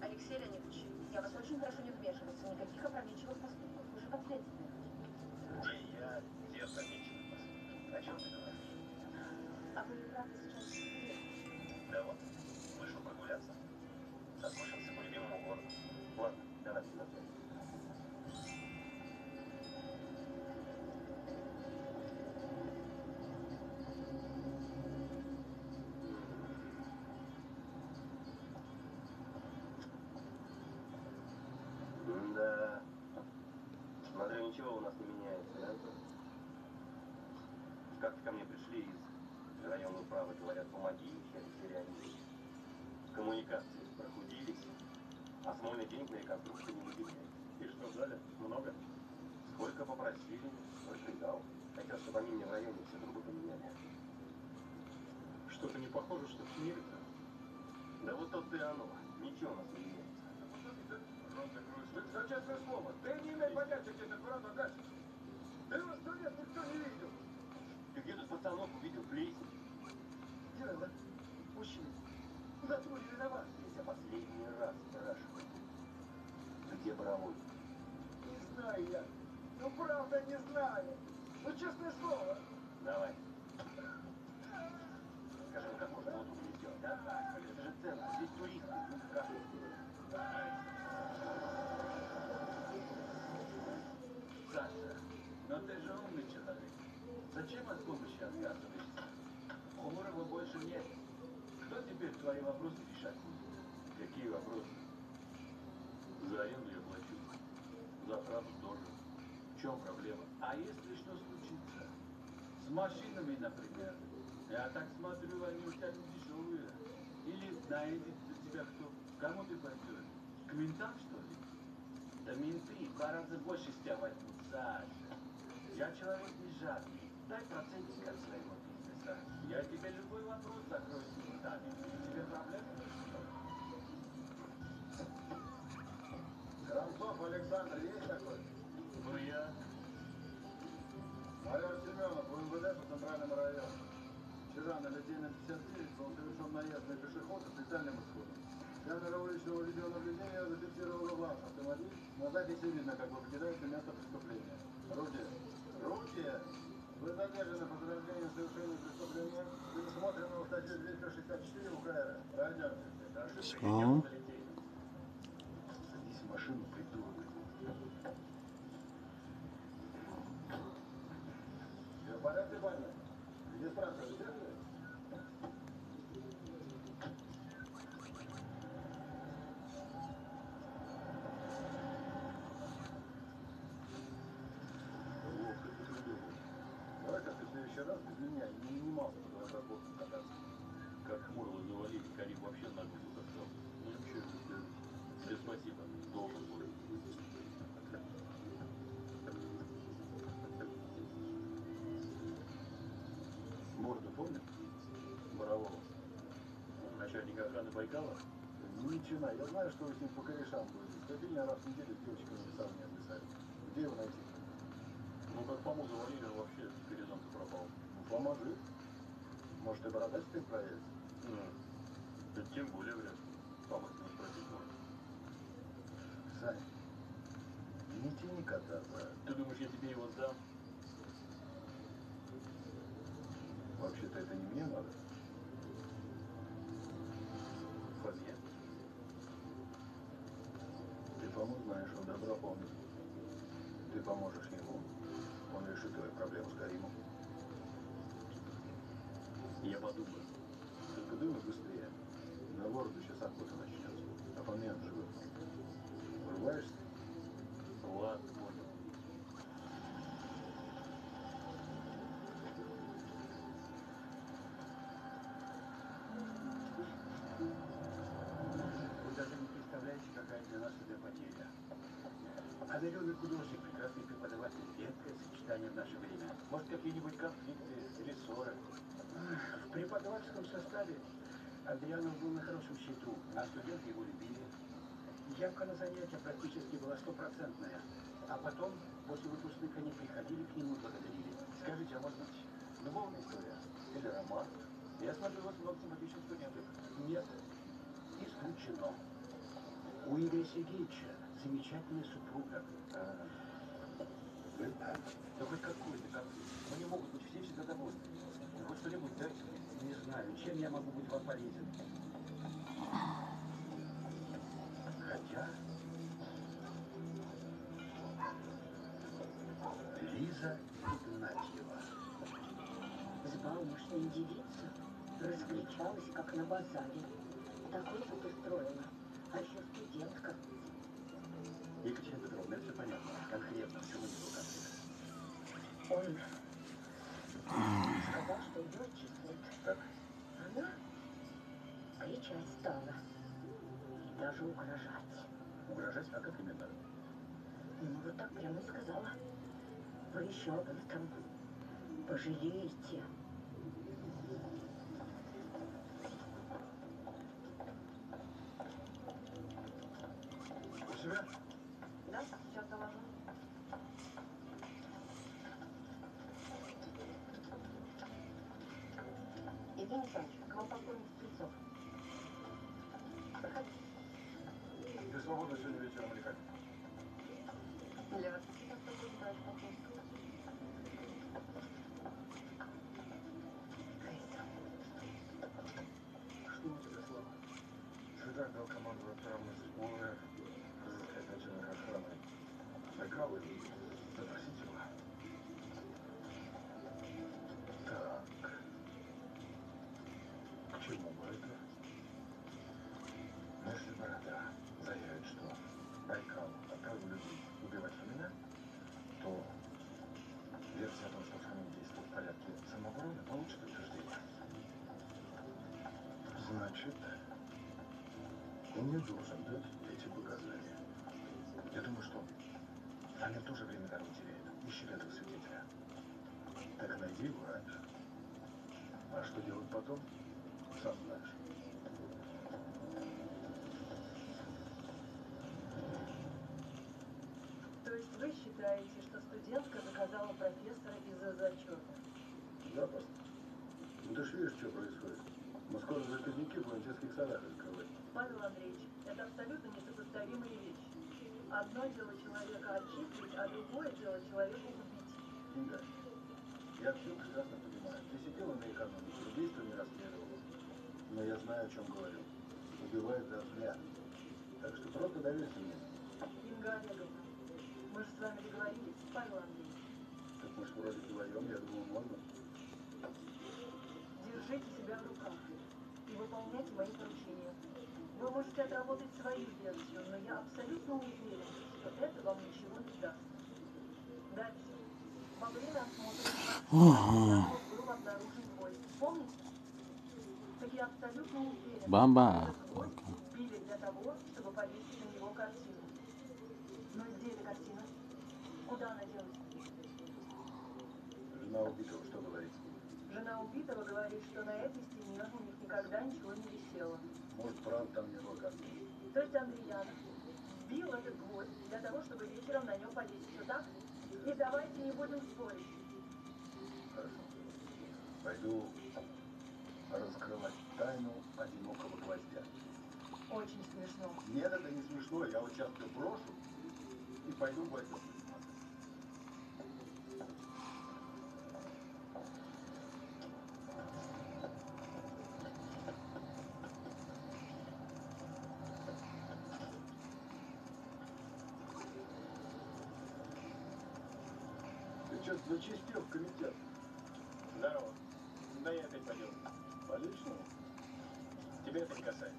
Алексей Леонидович, я вас очень прошу не вмешиваться. Никаких опрометчивых правда не знаю. Ну честное слово. Давай. Скажи, ну как можно вот угли сделать, а? Это же ценно, здесь туристы. Ну? Саша, но ты же умный человек. Зачем от помощи отказываешься? Хмурого больше нет. Кто теперь твои вопросы решать будет? Какие вопросы? За аренду я плачу. За охрану тоже. В чем проблема? А если что случится? С машинами, например. Я так смотрю, они у тебя не дешевые. Или найдет тебя кто? Кому ты пойдешь? К ментам, что ли? Да менты в два раза больше с тебя возьмут, Саша. Я человек не жадный. Дай процентик от своего бизнеса. Я тебе любой вопрос закрою с ментами. Тебе проблема? Воронцов Александр есть такой? Ну я. Майор Семенов, УМВД по центральному району. Вчера на Литейном 59 был совершен наезд на пешехода специальным исходом. Камера уличного видеонаблюдения зафиксировала ваш автомобиль. На записи видно, как вы покидаете место преступления. Руки. Руки! Вы задержаны по подозрению в совершении преступления. Предусмотренного статьей 264 УК РФ. Пройдемте. Все. Садись в машину, придурок. Все в порядке, Ни чина. Я знаю, что вы с ним по корешам будете. Стабильно раз в неделю с девочками сам не отвисали. Где его найти? Ну как помог завалили, он вообще с горизонта пропал. Ну, поможи. Может, и бородач ты проверить? Ну, это тем более вряд ли. Помог не спросить можно. Сань, не тяни кота за... Ты думаешь, я тебе его сдам? Вообще-то это не мне надо. Одаренный художник, прекрасный преподаватель, редкое сочетание в наше время. Может, какие-нибудь конфликты или ссоры. В преподавательском составе Адрианов был на хорошем счету, а студенты его любили. Явка на занятия практически была стопроцентная. А потом, после выпускных, они приходили к нему благодарили. Скажите, а может быть, любовная история? Или роман? Я смотрю, вас много симпатичных студентов. Нет, исключено. У Игоря Сергеевича замечательная супруга. Вы- Да хоть какой-то конфликт. Но не могут быть все всегда довольны. Ну, Хоть что-нибудь дайте мне. Не знаю, чем я могу быть вам полезен. Хотя... Лиза Игнатьева. Взбалмошная девица раскричалась, как на базаре. Такой тут устроила. А еще студентка. Петровна, это все понятно. Конкретно, был конфликт? Он сказал, что ее отчислят. Так. Она кричать стала. И даже угрожать. Угрожать? А как именно? Ну, вот так прямо сказала. Вы еще об этом пожалеете. себя? Да, сейчас доложу. Евгений Значит, он не должен дать эти показания. Я думаю, что Фомин тоже время даром теряет, ищет этого свидетеля. Так найди его раньше. А что делать потом, сам знаешь. То есть вы считаете, что студентка заказала профессора из-за зачета? Запросто. Ну ты ж видишь, что происходит. Мы скоро заказники в волонтерских садах открывать. Павел Андреевич, это абсолютно несопоставимые вещи. Одно дело человека отчислить, а другое дело человека убить. Инга, я все прекрасно понимаю. Ты сидела на экономике, убийство не расследовала. Но я знаю, о чем говорю. Убивает за взгляд. Так что просто доверься мне. Инга Олеговна, мы же с вами договорились, Павел Андреевич. Так мы ж вроде вдвоем, я думаю, можно. Держите себя в руках и выполняйте мои поручения. Вы можете отработать свою версию, но я абсолютно уверен, что это вам ничего не даст. Дальше. Во время осмотра был обнаружен гвоздь. Помните? Так я абсолютно уверен, Баба. что этот били для того, чтобы повесить на него картину. Но где эта картина? Куда она делась? Жена убитого что говорит? Жена убитого говорит, что на этой никогда ничего не висело. Может, правда там не было картины? То есть Андреянов бил этот гвоздь для того, чтобы вечером на нем повесить. Все так? И давайте не будем спорить. Хорошо. Пойду раскрывать тайну одинокого гвоздя. Очень смешно. Нет, это не смешно. Я вот сейчас все брошу и пойду гвоздем. Ты что зачистил в комитет? Здорово. Да я опять по делу. По личному? Тебе это не касается.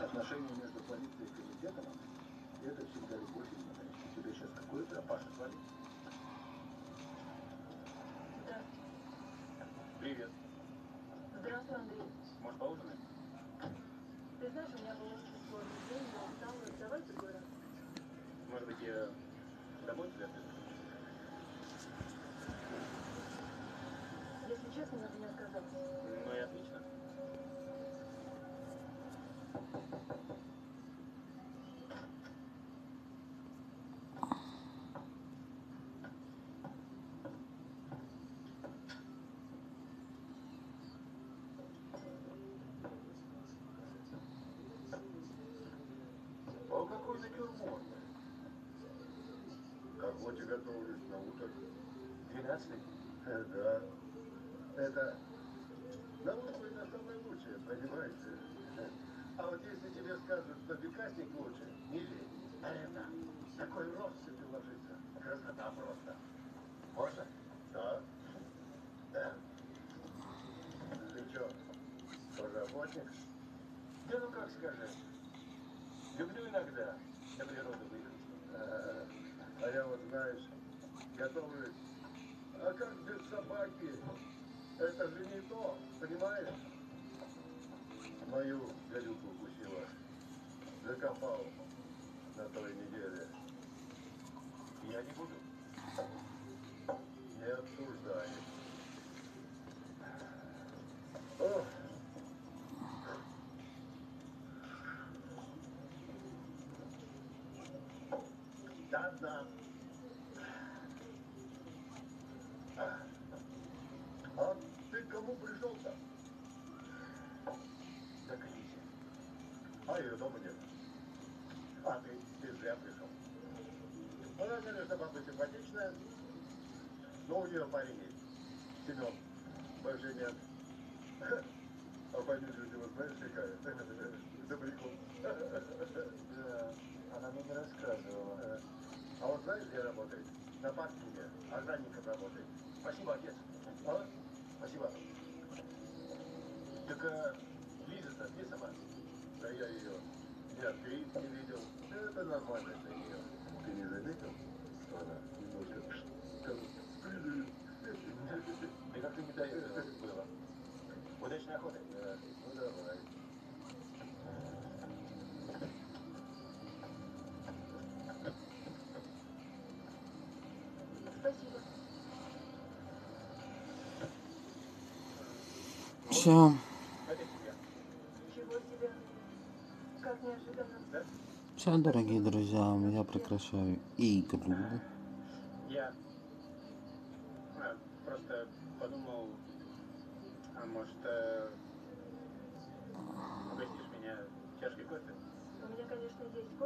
Отношения между полицией и комитетом – это всегда любовь и ненависть. Тебе сейчас какой-то Паша творит. Да. Привет. Здравствуй, Андрей. Может, поужинаем? Ты знаешь, у меня был очень сложный день, я устала. Давай в другой раз. Может быть, я Está muito grande. И готовились на утро. Двенадцатый? Э, Да. Это на утро это самое лучшее, понимаете? А вот если тебе скажут, что бекасник лучше, не лезь. А это такой россыпь ложится. Красота просто. Можно? Да. Да. Ты что, тоже охотник? Да ну как скажешь. Люблю иногда на природу выехать. А, а я вот, знаешь, готовлюсь. А как без собаки? Это же не то, понимаешь? Мою гадюку укусила. Закопал на той неделе. Я не буду. Не обсуждай. Ох. Ладно. А ты к кому пришел-то? Да к Лизе. А ее дома нет. А ты, ты зря пришел. Конечно, баба симпатичная, но у нее парень есть. Семен. Больше нет. А фамилию его знаешь какая? Добряков. Да, она мне не рассказывала. А вот знаешь, где работает? На паркинге. Охранником работает. Спасибо, отец. А? Спасибо. Так а, Лиза-то где сама? Да я ее ни открыть не видел. Это нормально для нее. Ты не заметил, Да как-то не этого было. Удачной охоты. Да, ну давай. Все. Чего себе? Как неожиданно. Все, дорогие друзья, я прекращаю игру. Я а, просто подумал, а может, э, угостишь меня чашкой кофе? У меня, конечно, есть кофе.